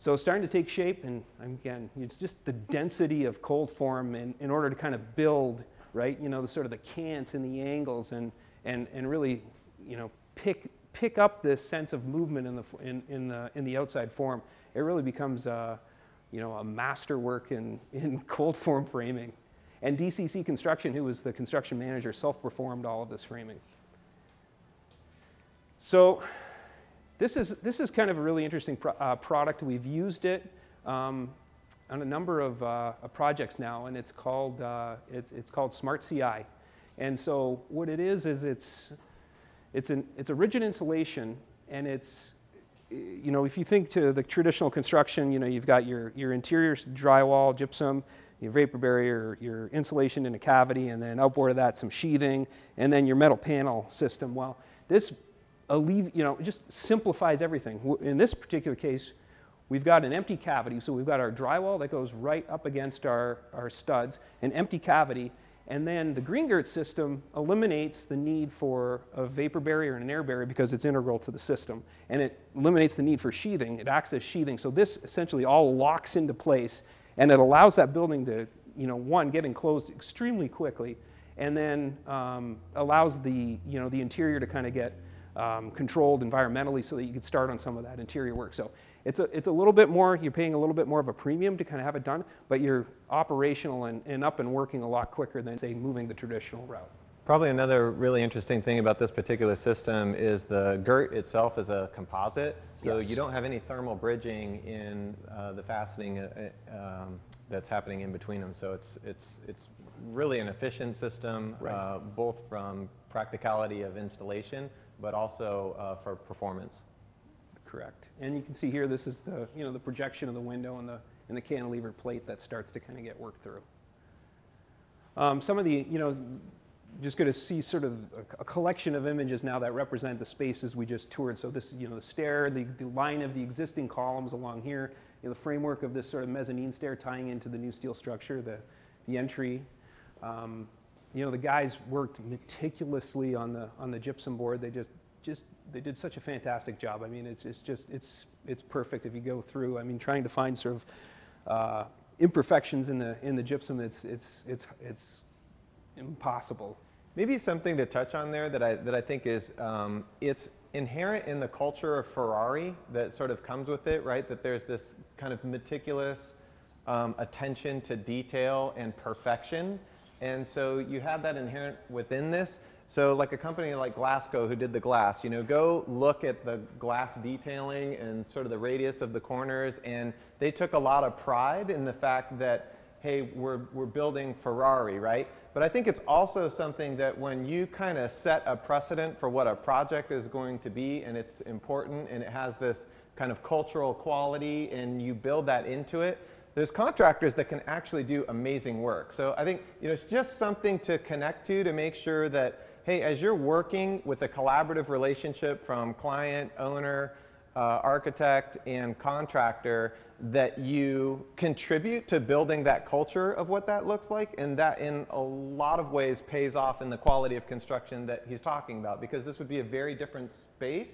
C: So starting to take shape, and again, it's just the density of cold form in, in order to kind of build, right, you know, the sort of the cants and the angles and, and, and really, you know, pick, pick up this sense of movement in the, in, in the, in the outside form. It really becomes, uh, you know, a masterwork in, in cold form framing. And DCC Construction, who was the construction manager, self-performed all of this framing. So this is, this is kind of a really interesting pro uh, product. We've used it um, on a number of uh, projects now, and it's called, uh, it, it's called Smart CI. And so what it is, is it's, it's, an, it's a rigid insulation, and it's, you know, if you think to the traditional construction, you know, you've got your, your interior drywall, gypsum, your vapor barrier, your insulation in a cavity, and then outboard of that, some sheathing, and then your metal panel system. Well, this alleviate, you know, just simplifies everything. In this particular case, we've got an empty cavity. So we've got our drywall that goes right up against our, our studs, an empty cavity. And then the Greengirt system eliminates the need for a vapor barrier and an air barrier because it's integral to the system. And it eliminates the need for sheathing. It acts as sheathing. So this essentially all locks into place and it allows that building to, you know, one, get enclosed extremely quickly and then um, allows the, you know, the interior to kind of get um, controlled environmentally so that you could start on some of that interior work. So it's a, it's a little bit more, you're paying a little bit more of a premium to kind of have it done, but you're operational and, and up and working a lot quicker than, say, moving the traditional route.
B: Probably another really interesting thing about this particular system is the girt itself is a composite, so yes. you don't have any thermal bridging in uh, the fastening uh, uh um, that's happening in between them. So it's, it's, it's really an efficient system, right. uh, both from practicality of installation, but also uh, for performance.
C: Correct. And you can see here, this is the, you know, the projection of the window and the, and the cantilever plate that starts to kind of get worked through. Um, some of the, you know, just going to see sort of a, a, collection of images now that represent the spaces we just toured. So this, you know, the stair, the, the line of the existing columns along here, you know, the framework of this sort of mezzanine stair tying into the new steel structure, the, the entry. Um, you know, the guys worked meticulously on the, on the gypsum board. They just, just, they did such a fantastic job. I mean, it's, it's just, it's, it's perfect if you go through. I mean, trying to find sort of uh, imperfections in the, in the gypsum, it's, it's, it's, it's impossible.
B: Maybe something to touch on there that I, that I think is, um, it's inherent in the culture of Ferrari that sort of comes with it, right? That there's this kind of meticulous um, attention to detail and perfection. And so you have that inherent within this. So like a company like Glasgow who did the glass, you know, go look at the glass detailing and sort of the radius of the corners. And they took a lot of pride in the fact that, hey, we're, we're building Ferrari, right? But I think it's also something that when you kind of set a precedent for what a project is going to be and it's important and it has this kind of cultural quality and you build that into it, there's contractors that can actually do amazing work. So I think you know, it's just something to connect to to make sure that, hey, as you're working with a collaborative relationship from client, owner, uh, architect, and contractor, that you contribute to building that culture of what that looks like, and that in a lot of ways pays off in the quality of construction that he's talking about, because this would be a very different space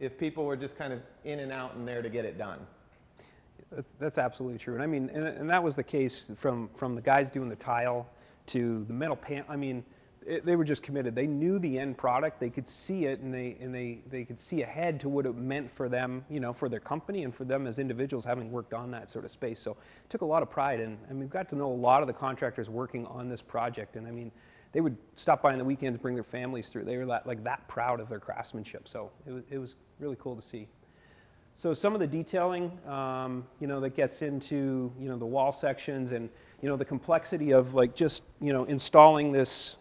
B: if people were just kind of in and out and there to get it done.
C: That's, that's absolutely true. And I mean, and, and, that was the case from, from the guys doing the tile to the metal pan. I mean, it, they were just committed. They knew the end product. They could see it, and they and they they could see ahead to what it meant for them, you know, for their company and for them as individuals, having worked on that sort of space. So took a lot of pride in. And we've got to know a lot of the contractors working on this project, and I mean. They would stop by on the weekends, bring their families through. They were that, like that proud of their craftsmanship. So it was, it was really cool to see. So some of the detailing, um, you know, that gets into, you know, the wall sections and, you know, the complexity of like just, you know, installing this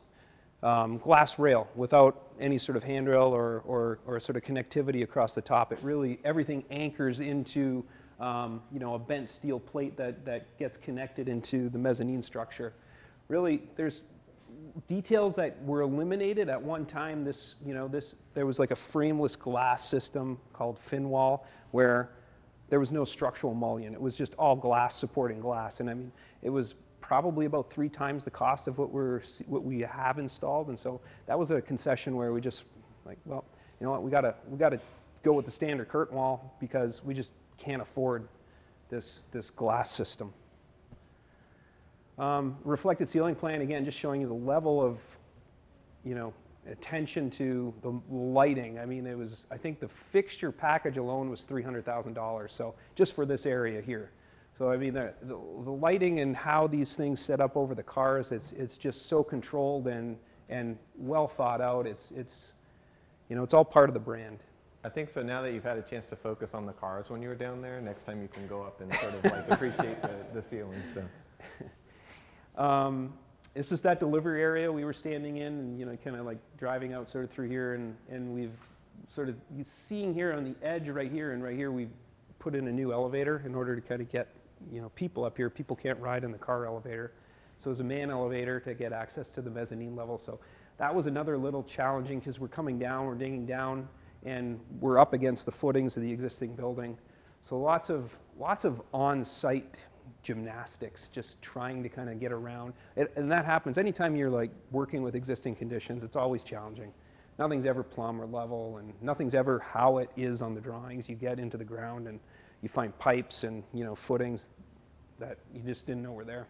C: um, glass rail without any sort of handrail or, or, or sort of connectivity across the top. It really, everything anchors into, um, you know, a bent steel plate that, that gets connected into the mezzanine structure. Really, there's details that were eliminated at one time. This, you know, this, there was like a frameless glass system called Finwall where there was no structural mullion. It was just all glass supporting glass. And I mean, it was probably about three times the cost of what we're what we have installed. And so that was a concession where we just like, well, you know what, we gotta we gotta go with the standard curtain wall because we just can't afford this this glass system. Um, reflected ceiling plan again, just showing you the level of, you know, attention to the lighting. I mean, it was I think the fixture package alone was three hundred thousand dollars. So just for this area here. So I mean, the, the, the, lighting and how these things set up over the cars, it's, it's just so controlled and, and well thought out. It's, it's, you know, it's all part of the brand.
B: I think so. Now that you've had a chance to focus on the cars when you were down there, next time you can go up and sort of like appreciate the, the ceiling. So.
C: Um, this is that delivery area we were standing in, and you know, kind of like driving out sort of through here, and, and we've sort of seeing here on the edge right here and right here, we've put in a new elevator in order to kind of get you know, people up here. People can't ride in the car elevator. So there's a man elevator to get access to the mezzanine level. So that was another little challenging because we're coming down, we're digging down, and we're up against the footings of the existing building. So lots of, lots of on-site gymnastics, just trying to kind of get around. It, and that happens anytime you're like working with existing conditions, it's always challenging. Nothing's ever plumb or level, and nothing's ever how it is on the drawings. You get into the ground and you find pipes and you know footings that you just didn't know were there.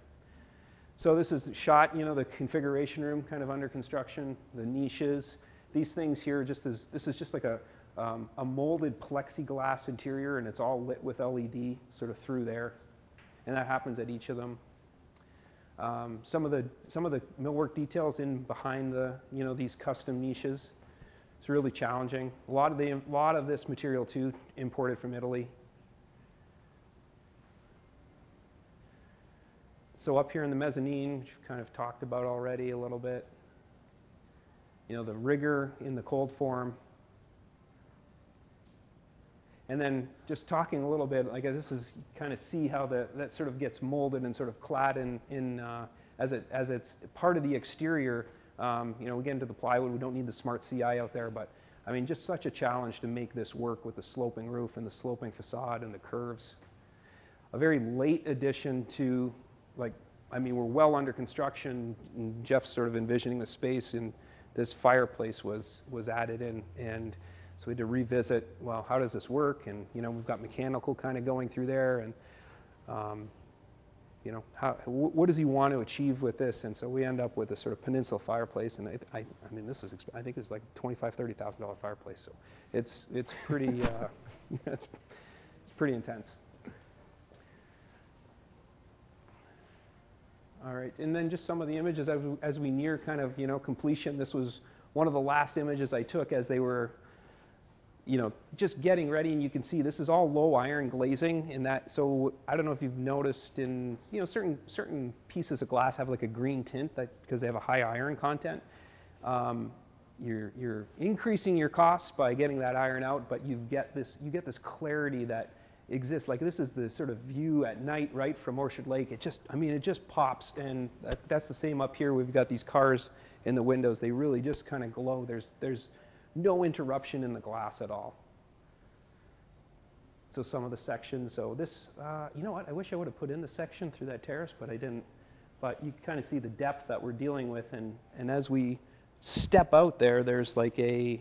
C: So this is shot, you know, the configuration room kind of under construction, the niches. These things here, just as, this is just like a, um, a molded plexiglass interior and it's all lit with LED sort of through there. And that happens at each of them. Um, some of the some of the millwork details in behind the you know these custom niches. It's really challenging. A lot of the a lot of this material too imported from Italy. So up here in the mezzanine, which we've kind of talked about already a little bit, you know, the rigor in the cold form. And then just talking a little bit, like this is kind of see how the, that sort of gets molded and sort of clad in, in uh, as, it, as it's part of the exterior. Um, you know, we get into the plywood, we don't need the smart CI out there, but I mean, just such a challenge to make this work with the sloping roof and the sloping facade and the curves. A very late addition to like, I mean, we're well under construction. And Jeff's sort of envisioning the space, and this fireplace was was added in, and so we had to revisit. Well, how does this work? And you know, we've got mechanical kind of going through there, and um, you know, how, what does he want to achieve with this? And so we end up with a sort of peninsula fireplace, and I, I, I mean, this is, I think it's like twenty-five, thirty thousand dollar fireplace. So it's it's pretty, uh, it's it's pretty intense. All right, and then just some of the images as we, as we near kind of, you know, completion. This was one of the last images I took as they were, you know, just getting ready. And you can see this is all low iron glazing in that. So I don't know if you've noticed in, you know, certain, certain pieces of glass have like a green tint that because they have a high iron content. Um, you're, you're increasing your costs by getting that iron out, but you get this, you get this clarity that exists. Like this is the sort of view at night, right, from Orchard Lake. It just, I mean, it just pops. And that, that's the same up here. We've got these cars in the windows. They really just kind of glow. There's, there's no interruption in the glass at all. So some of the sections, so this, uh, you know what, I wish I would have put in the section through that terrace, but I didn't. But you kind of see the depth that we're dealing with. And, and as we step out there, there's like a,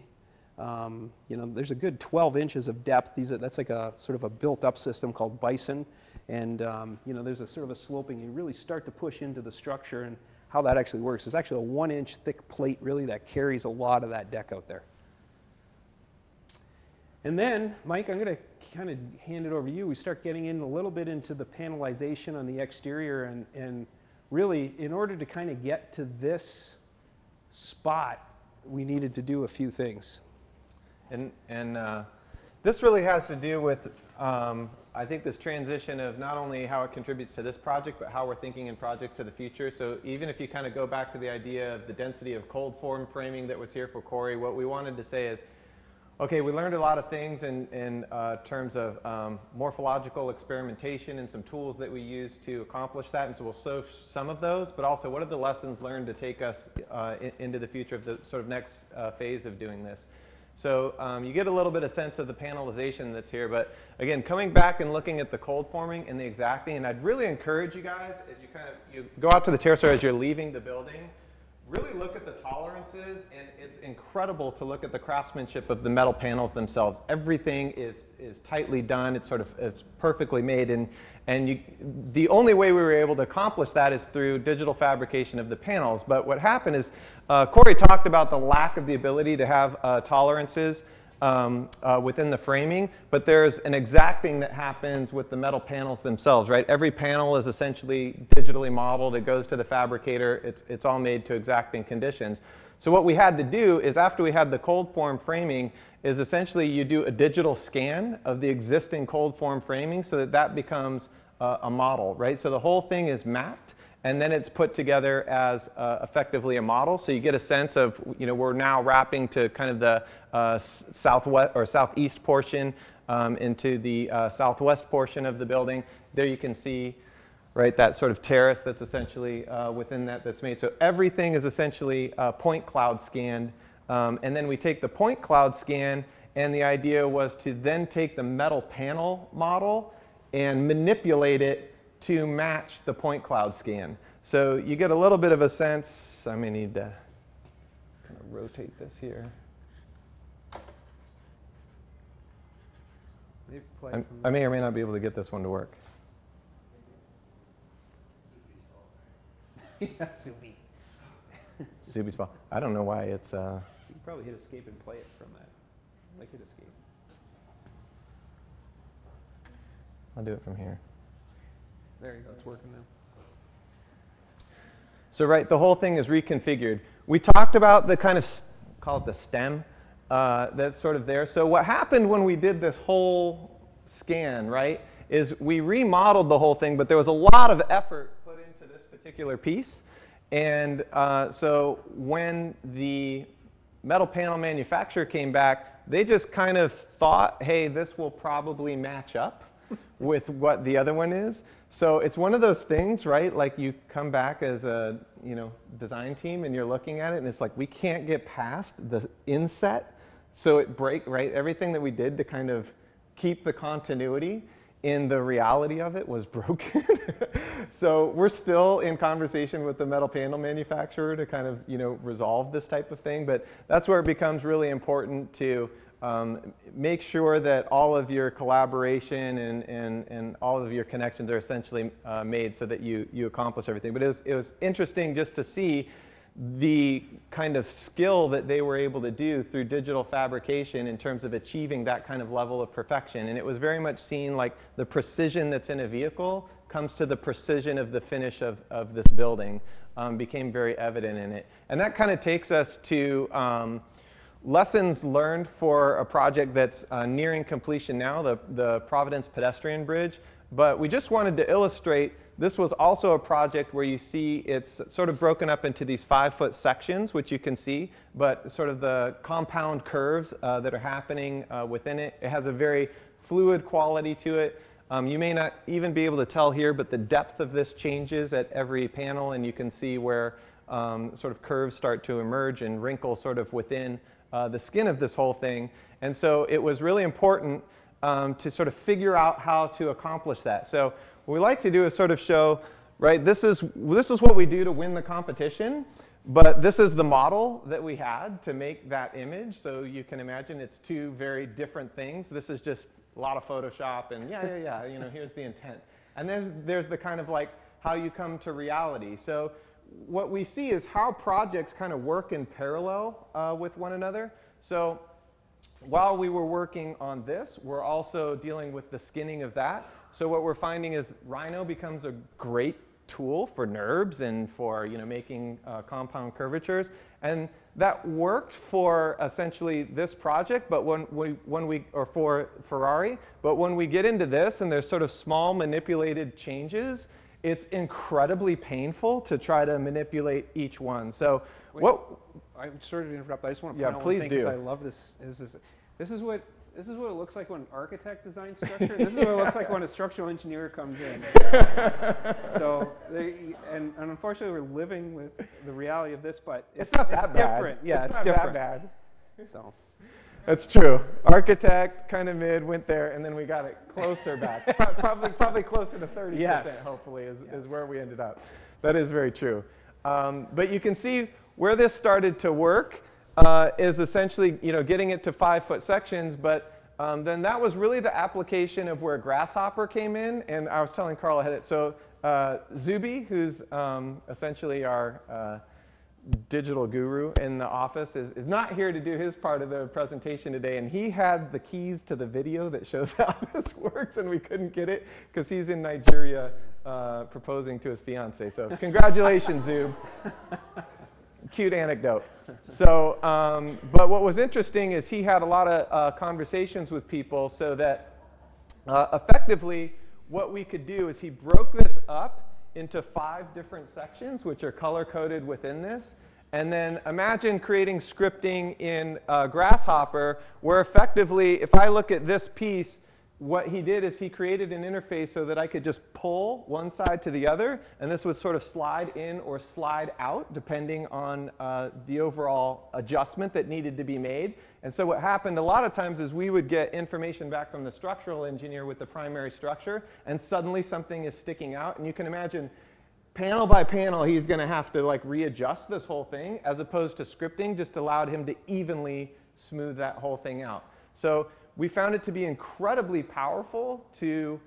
C: um, you know, there's a good 12 inches of depth. These are, that's like a sort of a built-up system called Bison, and um, you know, there's a sort of a sloping. You really start to push into the structure, and how that actually works. It's actually a one inch thick plate really that carries a lot of that deck out there. And then, Mike, I'm going to kind of hand it over to you. We start getting in a little bit into the panelization on the exterior and, and really in order to kind of get to this spot, we needed to do a few things.
B: And, and uh, this really has to do with, um, I think, this transition of not only how it contributes to this project, but how we're thinking in projects to the future. So even if you kind of go back to the idea of the density of cold form framing that was here for Corey, what we wanted to say is, okay, we learned a lot of things in, in uh, terms of um, morphological experimentation and some tools that we use to accomplish that. And so we'll show some of those, but also what are the lessons learned to take us uh, in, into the future of the sort of next uh, phase of doing this. So um, you get a little bit of sense of the panelization that's here. But again, coming back and looking at the cold forming and the exacting, and I'd really encourage you guys as you kind of you go out to the terrace or as you're leaving the building, really look at the tolerances and it's incredible to look at the craftsmanship of the metal panels themselves. Everything is, is tightly done. It's sort of it's perfectly made. And, and you, the only way we were able to accomplish that is through digital fabrication of the panels. But what happened is uh, Corey talked about the lack of the ability to have uh, tolerances um, uh, within the framing, but there's an exacting that happens with the metal panels themselves, right? Every panel is essentially digitally modeled. It goes to the fabricator. It's, it's all made to exacting conditions. So what we had to do is after we had the cold form framing is essentially you do a digital scan of the existing cold form framing so that that becomes uh, a model, right? So the whole thing is mapped and then it's put together as uh, effectively a model. So you get a sense of, you know, we're now wrapping to kind of the uh, southwest or southeast portion um, into the uh, southwest portion of the building. There you can see, right, that sort of terrace that's essentially uh, within that that's made. So everything is essentially uh, point cloud scanned. Um, and then we take the point cloud scan, and the idea was to then take the metal panel model and manipulate it to match the point cloud scan. So you get a little bit of a sense, I may need to kind of rotate this here. i may or may not be able to get this one to work.
C: yeah, Subi.
B: Subi's fault. I don't know why it's. Uh,
C: you can probably hit escape and play it from that. Like hit escape.
B: I'll do it from here.
C: There you go, it's working now.
B: So right, the whole thing is reconfigured. We talked about the kind of, call it the stem, uh, that's sort of there. So what happened when we did this whole scan, right, is we remodeled the whole thing, but there was a lot of effort put into this particular piece. And uh, so when the metal panel manufacturer came back, they just kind of thought, hey, this will probably match up with what the other one is. So it's one of those things, right? Like you come back as a you know design team and you're looking at it and it's like we can't get past the inset, so it break right. Everything that we did to kind of keep the continuity in the reality of it was broken. so we're still in conversation with the metal panel manufacturer to kind of you know resolve this type of thing. But that's where it becomes really important to um, make sure that all of your collaboration and, and, and all of your connections are essentially uh, made so that you, you accomplish everything. But it was, it was interesting just to see the kind of skill that they were able to do through digital fabrication in terms of achieving that kind of level of perfection. And it was very much seen like the precision that's in a vehicle comes to the precision of the finish of, of this building um, became very evident in it. And that kind of takes us to um, lessons learned for a project that's uh, nearing completion now, the, the Providence Pedestrian Bridge. But we just wanted to illustrate this was also a project where you see it's sort of broken up into these five foot sections, which you can see, but sort of the compound curves uh, that are happening uh, within it. It has a very fluid quality to it. Um, you may not even be able to tell here, but the depth of this changes at every panel, and you can see where um, sort of curves start to emerge and wrinkle sort of within uh, the skin of this whole thing. And so it was really important um, to sort of figure out how to accomplish that. So what we like to do is sort of show, right, this is, this is what we do to win the competition, but this is the model that we had to make that image. So you can imagine it's two very different things. This is just a lot of Photoshop and yeah, yeah, yeah, you know, here's the intent. And then there's the kind of like how you come to reality. So what we see is how projects kind of work in parallel uh, with one another. So while we were working on this, we're also dealing with the skinning of that. So what we're finding is Rhino becomes a great tool for NURBS and for you know, making uh, compound curvatures. And that worked for essentially this project, but when we, when we, or for Ferrari, but when we get into this and there's sort of small manipulated changes, it's incredibly painful to try to manipulate each one. So
C: Wait,
B: what,
C: I'm sorry to interrupt, but I just want to
B: Yeah,
C: point out
B: please
C: one thing
B: do.
C: I love this. Is this, this is what this is what it looks like when an architect designs structure. this is what it looks like when a structural engineer comes in. so, they, and, and unfortunately, we're living with the reality of this, but
B: it's not that bad.
C: different. Yeah, it's,
B: not
C: different.
B: that bad.
C: So,
B: That's true. Architect, kind of mid, went there, and then we got it closer back. Probably, probably closer to 30%,
C: Yes.
B: hopefully, is, is where we ended up. That is very true. Um, but you can see where this started to work uh, is essentially, you know, getting it to five-foot sections, but um, then that was really the application of where Grasshopper came in, and I was telling Karl ahead it. So uh, Zuby, who's um, essentially our uh, digital guru in the office is, is not here to do his part of the presentation today and he had the keys to the video that shows how this works and we couldn't get it because he's in nigeria uh, proposing to his fiance. So congratulations zoob cute anecdote. So um, but what was interesting is he had a lot of uh, conversations with people so that uh, effectively, what we could do is he broke this up into five different sections, which are color coded within this. And then imagine creating scripting in uh, Grasshopper, where effectively, if I look at this piece, what he did is he created an interface so that I could just pull one side to the other, and this would sort of slide in or slide out depending on uh, the overall adjustment that needed to be made. And so what happened a lot of times is we would get information back from the structural engineer with the primary structure, and suddenly something is sticking out. And you can imagine panel by panel, he's going to have to like readjust this whole thing, as opposed to scripting just allowed him to evenly smooth that whole thing out. So we found it to be incredibly powerful to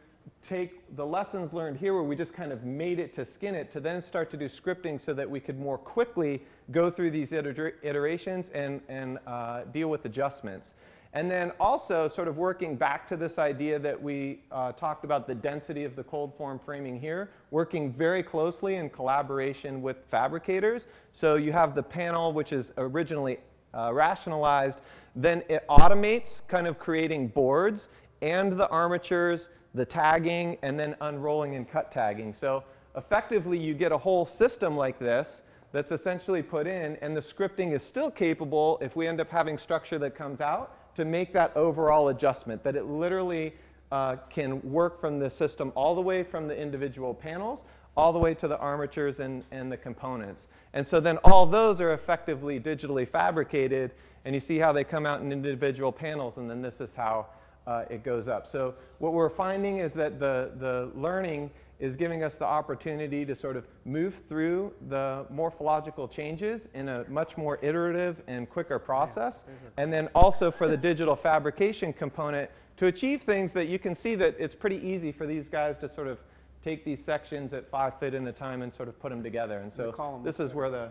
B: take the lessons learned here where we just kind of made it to skin it to then start to do scripting so that we could more quickly go through these iter- iterations and, and uh, deal with adjustments. And then also sort of working back to this idea that we uh, talked about the density of the cold form framing here, working very closely in collaboration with fabricators. So you have the panel, which is originally uh, rationalized, then it automates kind of creating boards and the armatures, the tagging, and then unrolling and cut tagging. So effectively, you get a whole system like this that's essentially put in, and the scripting is still capable if we end up having structure that comes out to make that overall adjustment, that it literally uh, can work from the system all the way from the individual panels all the way to the armatures and, and the components. And so then all those are effectively digitally fabricated, and you see how they come out in individual panels, and then this is how uh, it goes up. So what we're finding is that the, the learning is giving us the opportunity to sort of move through the morphological changes in a much more iterative and quicker process. And then also for the digital fabrication component to achieve things that you can see that it's pretty easy for these guys to sort of take these sections at five feet at a time and sort of put them together. And so this is where the,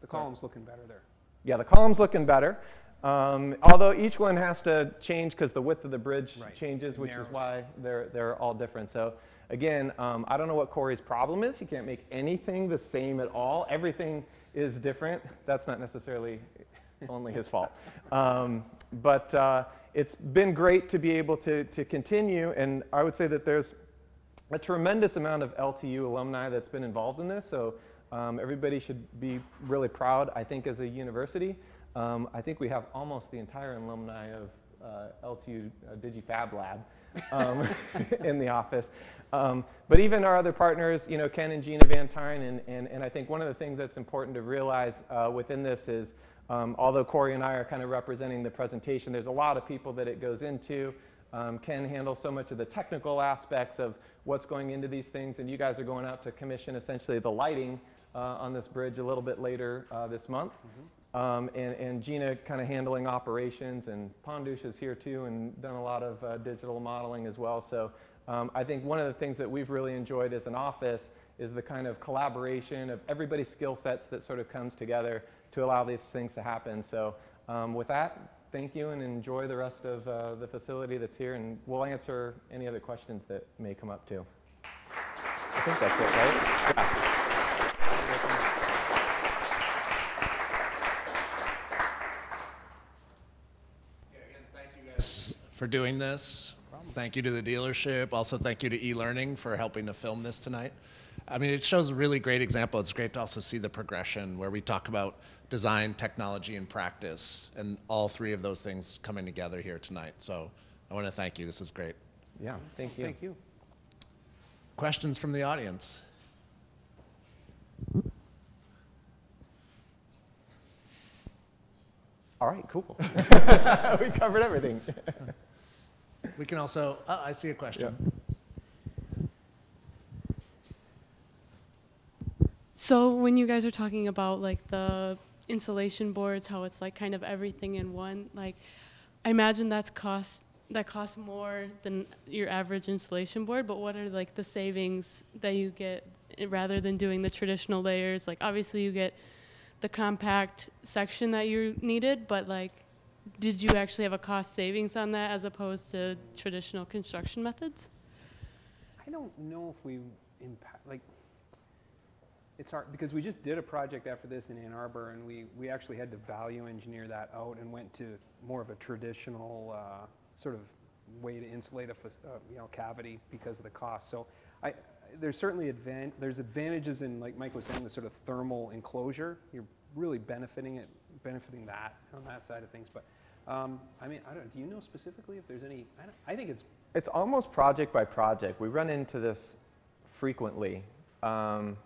C: the column's looking better there.
B: Yeah, the column's looking better. Um, although each one has to change because the width of the bridge
C: Right.
B: changes, which is why they're, they're all different. So again, um, I don't know what Corey's problem is. He can't make anything the same at all. Everything is different. That's not necessarily only his fault. Um, but uh, it's been great to be able to, to continue. And I would say that there's a tremendous amount of LTU alumni that's been involved in this. So um, everybody should be really proud, I think, as a university. Um, I think we have almost the entire alumni of uh, LTU uh, DigiFab Lab um, in the office. Um, but even our other partners, you know, Ken and Gina Van Tyne, and, and, and I think one of the things that's important to realize uh, within this is, um, although Corey and I are kind of representing the presentation, there's a lot of people that it goes into. Um, Ken handles so much of the technical aspects of what's going into these things, and you guys are going out to commission essentially the lighting on this bridge a little bit later uh, this month. Um, and, and Gina kind of handling operations, and Pondush is here too and done a lot of uh, digital modeling as well. So um, I think one of the things that we've really enjoyed as an office is the kind of collaboration of everybody's skill sets that sort of comes together to allow these things to happen. So um, with that, thank you and enjoy the rest of uh, the facility that's here, and we'll answer any other questions that may come up too. I think that's it, right? Yeah.
A: For doing this. Thank you to the dealership. Also, thank you to eLearning for helping to film this tonight. I mean, it shows a really great example. It's great to also see the progression where we talk about design, technology, and practice, and all three of those things coming together here tonight. So I want to thank you. This is great.
B: Yeah, thank you.
C: Thank you.
A: Questions from the audience?
B: All right, cool. we covered everything.
A: We can also, oh, I see a question.
E: So when you guys are talking about like the insulation boards, how it's like kind of everything in one, like I imagine that's cost that costs more than your average insulation board, but what are like the savings that you get eh, rather than doing the traditional layers? Like obviously you get the compact section that you needed, but like did you actually have a cost savings on that as opposed to traditional construction methods?
C: I don't know if we impact, like, it's hard, because we just did a project after this in Ann Arbor, and we, we actually had to value engineer that out and went to more of a traditional, uh, sort of way to insulate a, uh, you know, cavity because of the cost. So I, there's certainly advan, there's advantages in, like Mike was saying, the sort of thermal enclosure. You're really benefiting it, benefiting that on that side of things. But, um, I mean, I don't, do you know specifically if there's any, I, I think it's
B: It's almost project by project. We run into this frequently. Um,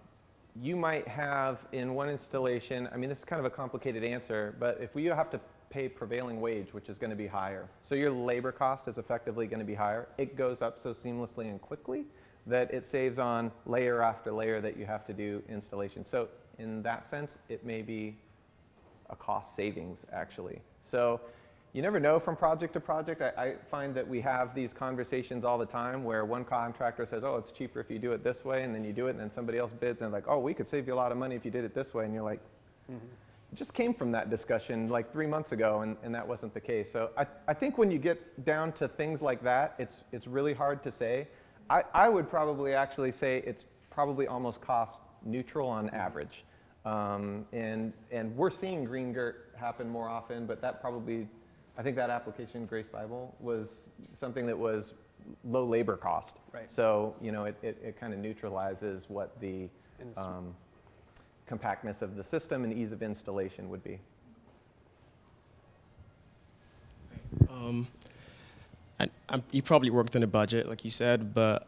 B: you might have in one installation, I mean, this is kind of a complicated answer, but if you have to pay prevailing wage, which is going to be higher, so your labor cost is effectively going to be higher, it goes up so seamlessly and quickly that it saves on layer after layer that you have to do installation. So in that sense, it may be a cost savings actually. So you never know from project to project. I, I find that we have these conversations all the time where one contractor says, oh, it's cheaper if you do it this way, and then you do it, and then somebody else bids, and like, oh, we could save you a lot of money if you did it this way, and you're like, mm-hmm. it just came from that discussion like three months ago, and, and that wasn't the case. So I, I think when you get down to things like that, it's, it's really hard to say. I, I would probably actually say it's probably almost cost neutral on average. Um, and, and we're seeing green girt happen more often, but that probably, I think that application, Grace Bible, was something that was low labor cost.
C: Right.
B: So, you know, it, it, it kind of neutralizes what the um, compactness of the system and ease of installation would be.
F: Um, I'm, you probably worked on a budget, like you said, but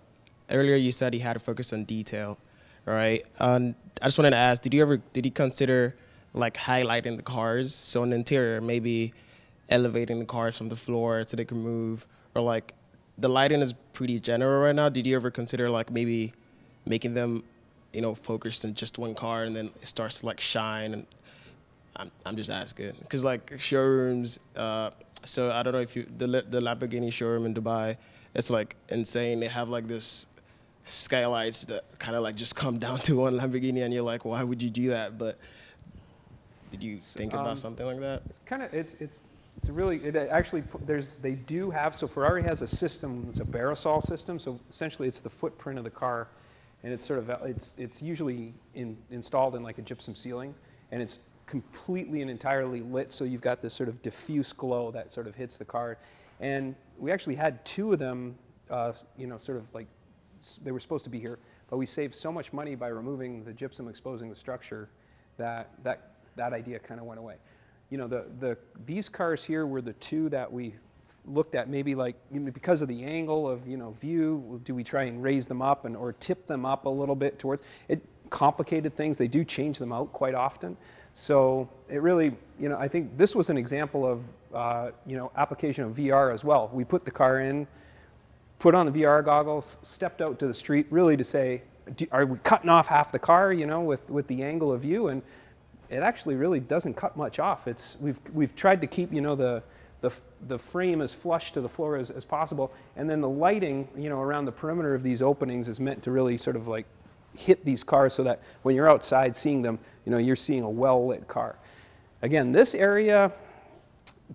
F: earlier you said he had to focus on detail, right? And I just wanted to ask, did you ever, did he consider like highlighting the cars? So in the interior, maybe elevating the cars from the floor so they can move, or like the lighting is pretty general right now. Did you ever consider like maybe making them, you know, focused in just one car and then it starts to like shine and I'm, I'm just asking because like showrooms. Uh, so I don't know if you the the Lamborghini showroom in Dubai. It's like insane. They have like this skylights that kind of like just come down to one Lamborghini, and you're like, why would you do that? But did you think
C: um,
F: about something like that?
C: It's kind of it's it's it's really it actually there's they do have so Ferrari has a system it's a Barrisol system so essentially it's the footprint of the car and it's sort of it's it's usually in, installed in like a gypsum ceiling and it's completely and entirely lit so you've got this sort of diffuse glow that sort of hits the car and we actually had two of them uh, you know sort of like they were supposed to be here but we saved so much money by removing the gypsum exposing the structure that that that idea kind of went away you know, the, the, these cars here were the two that we looked at maybe like, you know, because of the angle of, you know, view, do we try and raise them up and, or tip them up a little bit towards, it complicated things. They do change them out quite often. So it really, you know, I think this was an example of, uh, you know, application of VR as well. We put the car in, put on the VR goggles, stepped out to the street really to say, are we cutting off half the car, you know, with, with the angle of view? And it actually really doesn't cut much off. It's, we've, we've tried to keep, you know, the, the, the frame as flush to the floor as, as possible. And then the lighting, you know, around the perimeter of these openings is meant to really sort of like hit these cars so that when you're outside seeing them, you know, you're seeing a well-lit car. Again, this area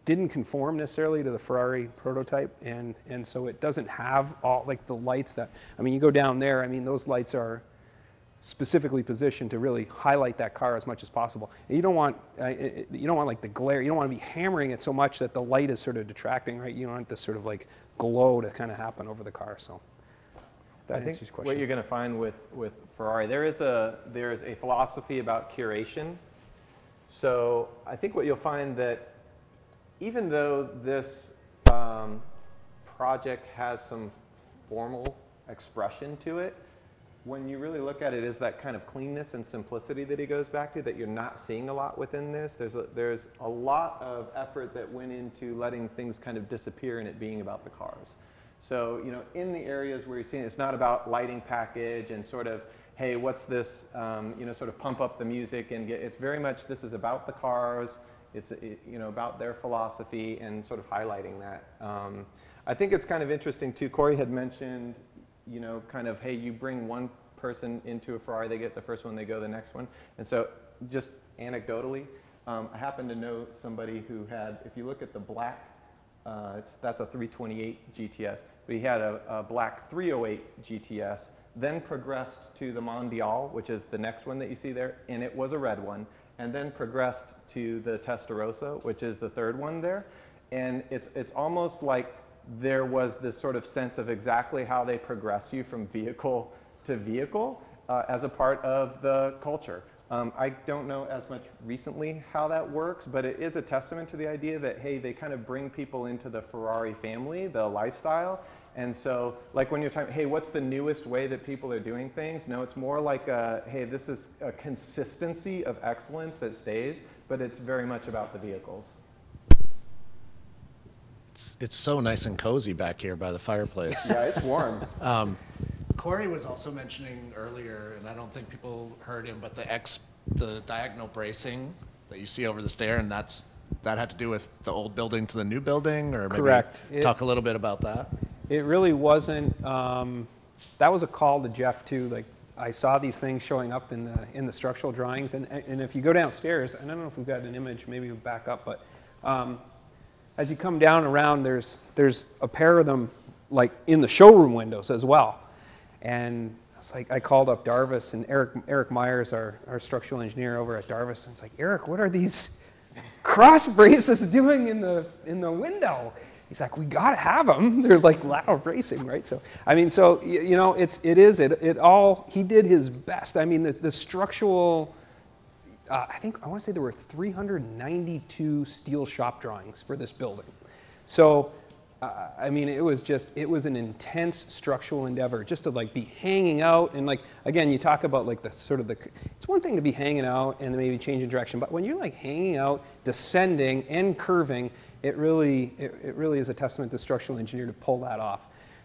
C: didn't conform necessarily to the Ferrari prototype, and, and so it doesn't have all like the lights that, I mean, you go down there, I mean, those lights are specifically positioned to really highlight that car as much as possible. And you don't want, uh, it- you don't want like the glare, you don't want to be hammering it so much that the light is sort of detracting, right? You don't want this sort of like glow to kind of happen over the car, so. That
B: I think
C: answers your
B: what you're going to find with, with Ferrari, there is a there is a philosophy about curation. So I think what you'll find that even though this um, project has some formal expression to it, when you really look at it, is that kind of cleanness and simplicity that he goes back to that you're not seeing a lot within this. There's a, there's a lot of effort that went into letting things kind of disappear and it being about the cars. So, you know, in the areas where you're seeing it's not about lighting package and sort of, hey, what's this, um, you know, sort of pump up the music and get, it's very much, this is about the cars, it's, it, you know, about their philosophy and sort of highlighting that. Um, I think it's kind of interesting too, Corey had mentioned, you know, kind of, hey, you bring one person into a Ferrari, they get the first one, they go the next one. And so just anecdotally, um, I happen to know somebody who had, if you look at the black uh, that's a 328 GTS. But he had a, a black 308 GTS, then progressed to the Mondial, which is the next one that you see there, and it was a red one, and then progressed to the Testarossa, which is the third one there. And it's, it's almost like there was this sort of sense of exactly how they progress you from vehicle to vehicle uh, as a part of the culture. Um, I don't know as much recently how that works, but it is a testament to the idea that, hey, they kind of bring people into the Ferrari family, the lifestyle. And so, like when you're talking, hey, what's the newest way that people are doing things? No, it's more like, a, hey, this is a consistency of excellence that stays, but it's very much about the vehicles.
A: It's, it's so nice and cozy back here by the fireplace.
B: Yeah, it's warm.
A: Corey was also mentioning earlier, and I don't think people heard him, but the X, the diagonal bracing that you see over the stair, and that's that had to do with the old building to the new building, or maybe
C: Correct. It-
A: talk a little bit about that.
C: It really wasn't. Um, that was a call to Jeff too. Like I saw these things showing up in the in the structural drawings, and and if you go downstairs, and I don't know if we've got an image, maybe we'll back up, but um, as you come down around, there's there's a pair of them like in the showroom windows as well, and. It's like I called up Darvis and Eric Eric Myers, our, our structural engineer over at Darvis, and it's like Eric, what are these cross braces doing in the in the window? He's like, we gotta have them. They're like lateral bracing, right? So I mean, so you know, it's it is it it all. He did his best. I mean, the, the structural. Uh, I think I want to say there were 392 steel shop drawings for this building. So. I mean, it was just, it was an intense structural endeavor just to like be hanging out and like, again, you talk about like the sort of the, it's one thing to be hanging out and maybe changing direction, but when you're like hanging out, descending and curving, it really, it, it really is a testament to structural engineer to pull that off.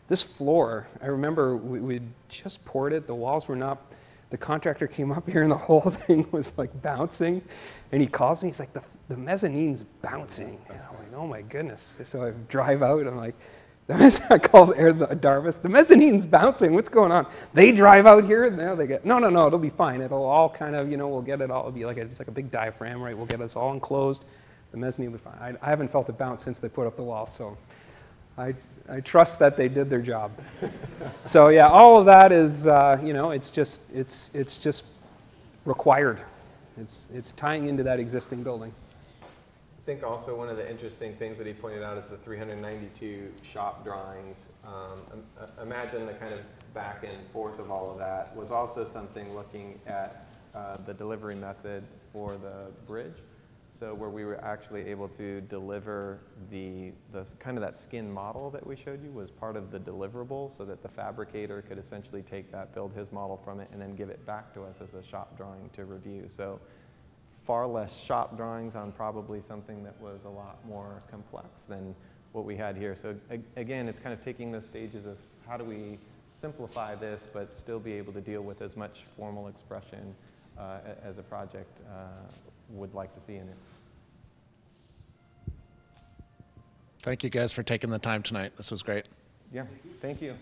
C: This floor, I remember we, we just poured it, the walls were not, the contractor came up here and the whole thing was like bouncing. And he calls me, he's like, the, the mezzanine's bouncing. Oh my goodness. So I drive out, I'm like, I called Air the Darvis, the mezzanine's bouncing, what's going on? They drive out here and now they get, no, no, no, it'll be fine. It'll all kind of, you know, we'll get it all, it'll be like a, it's like a big diaphragm, right? We'll get us all enclosed. The mezzanine will be fine. I, I haven't felt it bounce since they put up the wall, so I, I trust that they did their job. so yeah, all of that is, uh, you know, it's just, it's, it's just required. It's, it's tying into that existing building.
B: I think also one of the interesting things that he pointed out is the 392 shop drawings. Um, uh, imagine the kind of back and forth of all of that was also something looking at uh, the delivery method for the bridge. So where we were actually able to deliver the, the kind of that skin model that we showed you was part of the deliverable so that the fabricator could essentially take that, build his model from it, and then give it back to us as a shop drawing to review. So far less shop drawings on probably something that was a lot more complex than what we had here. So again, it's kind of taking those stages of how do we simplify this but still be able to deal with as much formal expression uh, as a project uh, would like to see in it.
A: Thank you guys for taking the time tonight. This was great.
B: Yeah, thank you.